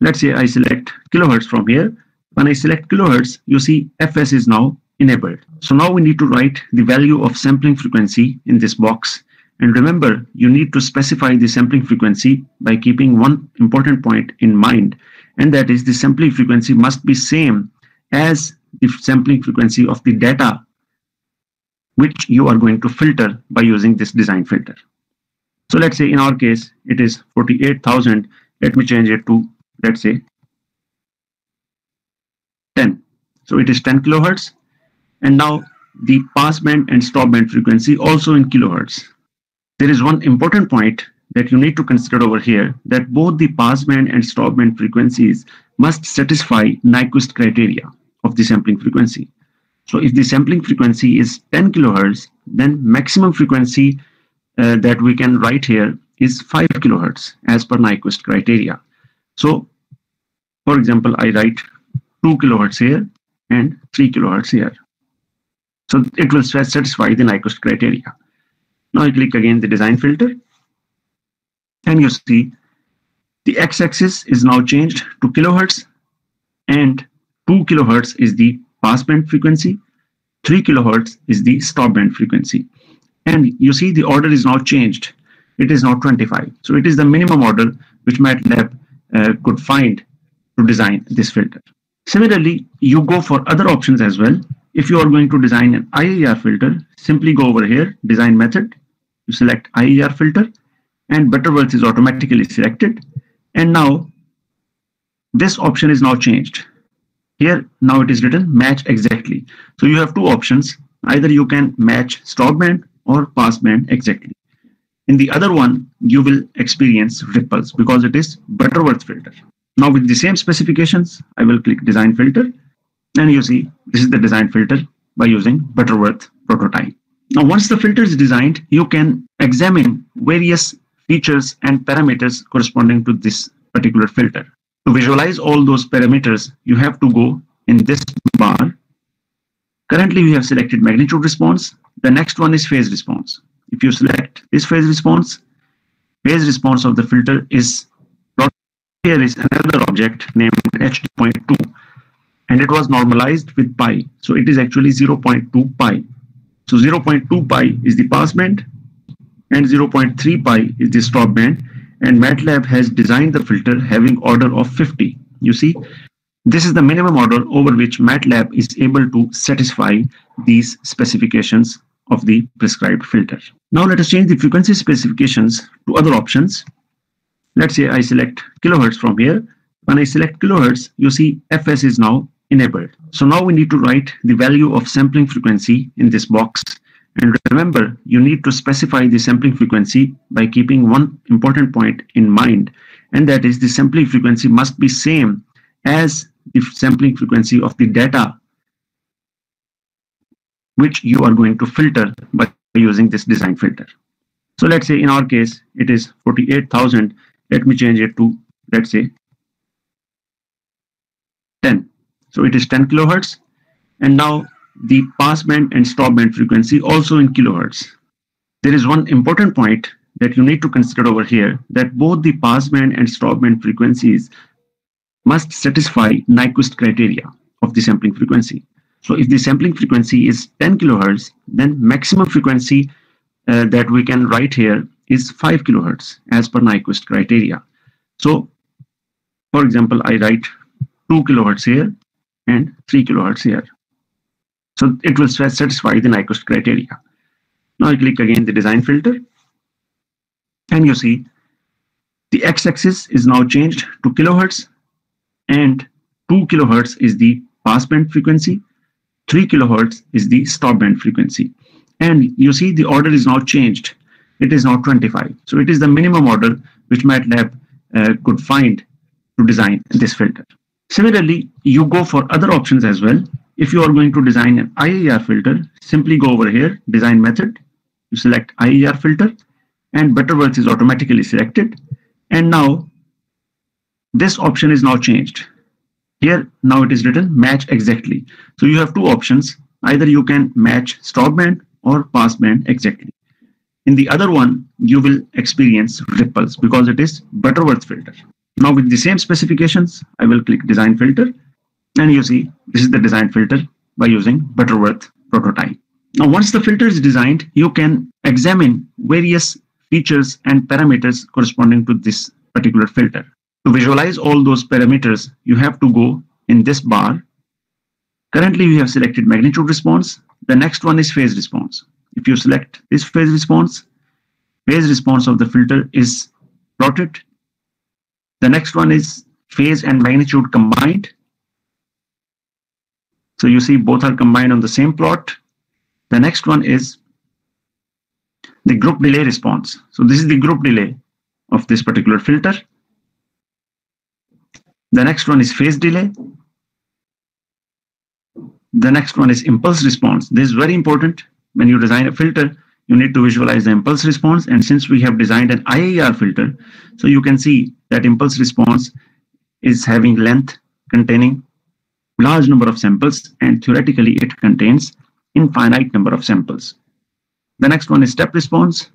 Let's say I select kilohertz from here when I select kilohertz, you see FS is now enabled. So now we need to write the value of sampling frequency in this box. And remember, you need to specify the sampling frequency by keeping one important point in mind, and that is the sampling frequency must be same as the sampling frequency of the data which you are going to filter by using this design filter. So let's say in our case, it is 48,000. Let me change it to, let's say, 10. So it is 10 kilohertz. And now the passband and stop band frequency also in kilohertz. There is one important point that you need to consider over here that both the passband and stop band frequencies must satisfy Nyquist criteria of the sampling frequency. So if the sampling frequency is 10 kilohertz, then maximum frequency uh, that we can write here is 5 kilohertz as per Nyquist criteria. So for example, I write 2 kilohertz here and 3 kilohertz here. So it will satisfy the Nyquist criteria. Now I click again the design filter and you see the x-axis is now changed to kilohertz and 2 kilohertz is the passband frequency, 3 kilohertz is the stop band frequency. And you see the order is now changed. It is now 25. So it is the minimum order which MATLAB uh, could find to design this filter. Similarly, you go for other options as well. If you are going to design an IIR filter, simply go over here, design method, you select IIR filter, and Butterworth is automatically selected. And now this option is now changed. Here, now it is written match exactly. So you have two options. Either you can match stop band or pass band exactly. In the other one, you will experience ripples because it is Butterworth filter. Now with the same specifications, I will click design filter and you see this is the design filter by using Butterworth prototype. Now once the filter is designed, you can examine various features and parameters corresponding to this particular filter. To visualize all those parameters, you have to go in this bar. Currently, we have selected magnitude response. The next one is phase response. If you select this phase response, phase response of the filter is here is another object named h2.2 and it was normalized with pi. So it is actually 0.2 pi. So 0.2 pi is the passband and 0.3 pi is the stop band and MATLAB has designed the filter having order of 50. You see, this is the minimum order over which MATLAB is able to satisfy these specifications of the prescribed filter. Now let us change the frequency specifications to other options. Let's say I select kilohertz from here. When I select kilohertz, you see FS is now enabled. So now we need to write the value of sampling frequency in this box. And remember, you need to specify the sampling frequency by keeping one important point in mind, and that is the sampling frequency must be same as the sampling frequency of the data which you are going to filter by using this design filter. So let's say in our case, it is 48,000. Let me change it to, let's say, 10. So it is 10 kilohertz. And now the passband and stopband frequency also in kilohertz. There is one important point that you need to consider over here that both the passband and stopband frequencies must satisfy Nyquist criteria of the sampling frequency. So if the sampling frequency is 10 kilohertz, then maximum frequency uh, that we can write here is 5 kilohertz as per Nyquist criteria. So for example, I write 2 kilohertz here and 3 kilohertz here. So it will satisfy the Nyquist criteria. Now I click again the design filter and you see the x-axis is now changed to kilohertz and 2 kilohertz is the passband frequency 3 kilohertz is the stopband frequency. And you see the order is now changed. It is now 25. So it is the minimum order which MATLAB uh, could find to design this filter. Similarly, you go for other options as well. If you are going to design an IIR filter, simply go over here, design method, you select IIR filter, and Butterworth is automatically selected. And now this option is now changed. Here, now it is written match exactly. So you have two options. Either you can match stop band or pass band exactly. In the other one, you will experience ripples because it is Butterworth filter. Now with the same specifications, I will click design filter and you see this is the design filter by using Butterworth prototype. Now once the filter is designed, you can examine various features and parameters corresponding to this particular filter. To visualize all those parameters, you have to go in this bar. Currently, we have selected magnitude response. The next one is phase response. If you select this phase response, phase response of the filter is plotted. The next one is phase and magnitude combined. So you see both are combined on the same plot. The next one is the group delay response. So this is the group delay of this particular filter. The next one is phase delay. The next one is impulse response. This is very important. When you design a filter, you need to visualize the impulse response. And since we have designed an IIR filter, so you can see that impulse response is having length containing large number of samples and theoretically it contains infinite number of samples. The next one is step response.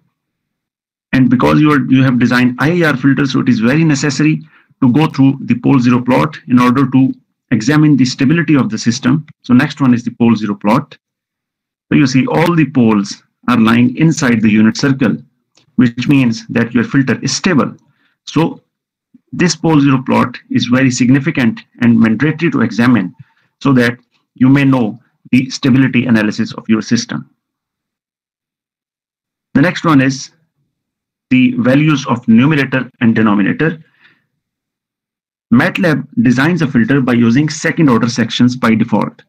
And because you, are, you have designed IIR filter, so it is very necessary to go through the pole zero plot in order to examine the stability of the system. So next one is the pole zero plot. So you see all the poles are lying inside the unit circle, which means that your filter is stable. So this pole zero plot is very significant and mandatory to examine so that you may know the stability analysis of your system. The next one is the values of numerator and denominator. MATLAB designs a filter by using second order sections by default.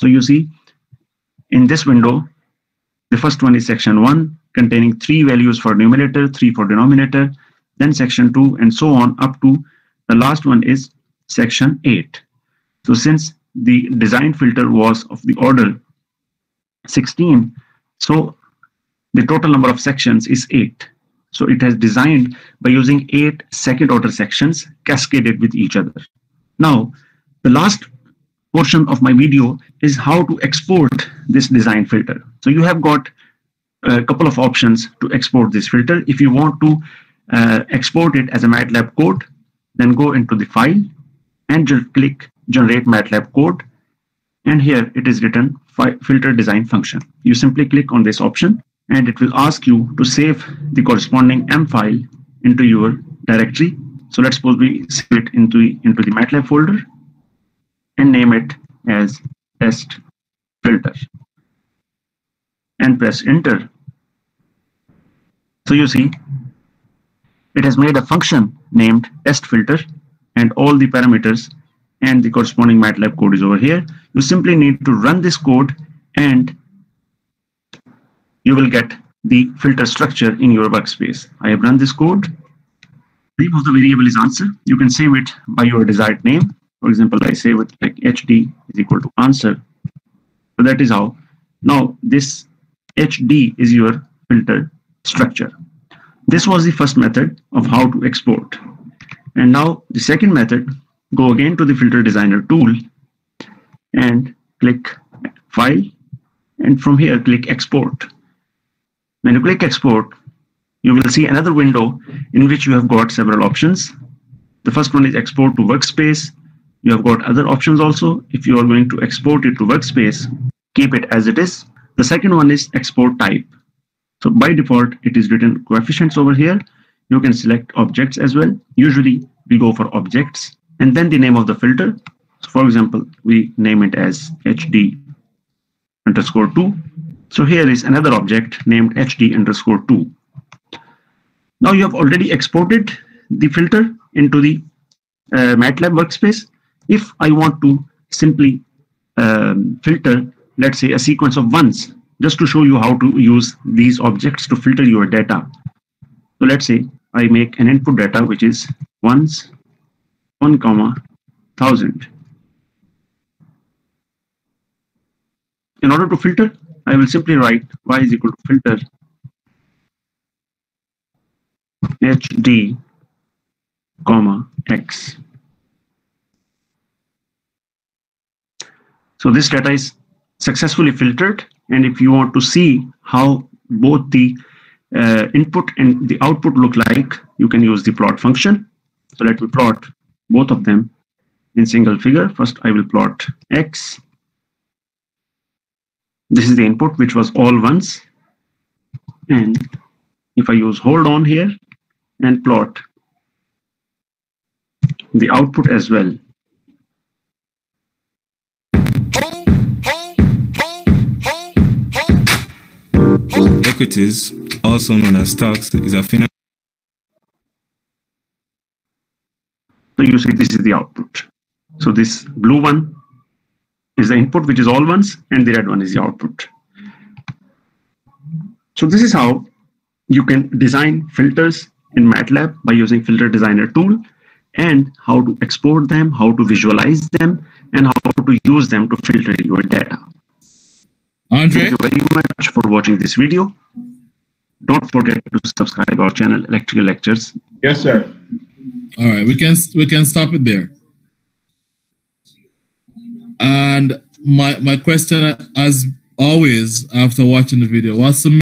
So you see in this window, the first one is section one containing three values for numerator, three for denominator, then section two and so on up to the last one is section eight. So since the design filter was of the order 16, so the total number of sections is eight. So it has designed by using eight second order sections cascaded with each other. Now, the last portion of my video is how to export this design filter. So you have got a couple of options to export this filter. If you want to uh, export it as a MATLAB code, then go into the file and click generate MATLAB code. and here it is written filter design function. You simply click on this option and it will ask you to save the corresponding M file into your directory. So let's suppose we save it into, into the MATLAB folder and name it as test filter and press enter. So you see, it has made a function named test filter and all the parameters and the corresponding MATLAB code is over here. You simply need to run this code and you will get the filter structure in your workspace. I have run this code. Name of the variable is answer. You can save it by your desired name. For example, I say with like HD is equal to answer. So that is how. Now this HD is your filter structure. This was the first method of how to export. And now the second method, go again to the filter designer tool and click file and from here click export. When you click export, you will see another window in which you have got several options. The first one is export to workspace. You have got other options also. If you are going to export it to workspace, keep it as it is. The second one is export type. So by default, it is written coefficients over here. You can select objects as well. Usually we go for objects and then the name of the filter. So for example, we name it as HD underscore 2. So here is another object named HD underscore 2. Now you have already exported the filter into the uh, MATLAB workspace. If I want to simply um, filter, let's say a sequence of ones, just to show you how to use these objects to filter your data. So let's say I make an input data which is ones, one comma, thousand. In order to filter, I will simply write y is equal to filter hd comma x. So this data is successfully filtered and if you want to see how both the uh, input and the output look like, you can use the plot function. So let me plot both of them in single figure. First, I will plot x. This is the input, which was all ones. And if I use hold on here and plot the output as well, Equities, also known as stocks, is a financial. So you see this is the output. So this blue one is the input, which is all ones, and the red one is the output. So this is how you can design filters in MATLAB by using filter designer tool and how to export them, how to visualize them, and how to use them to filter your data. Andre? Thank you very much for watching this video. Don't forget to subscribe our channel, Electrical Lectures. Yes, sir. All right, we can we can stop it there. And my my question, as always, after watching the video, what's the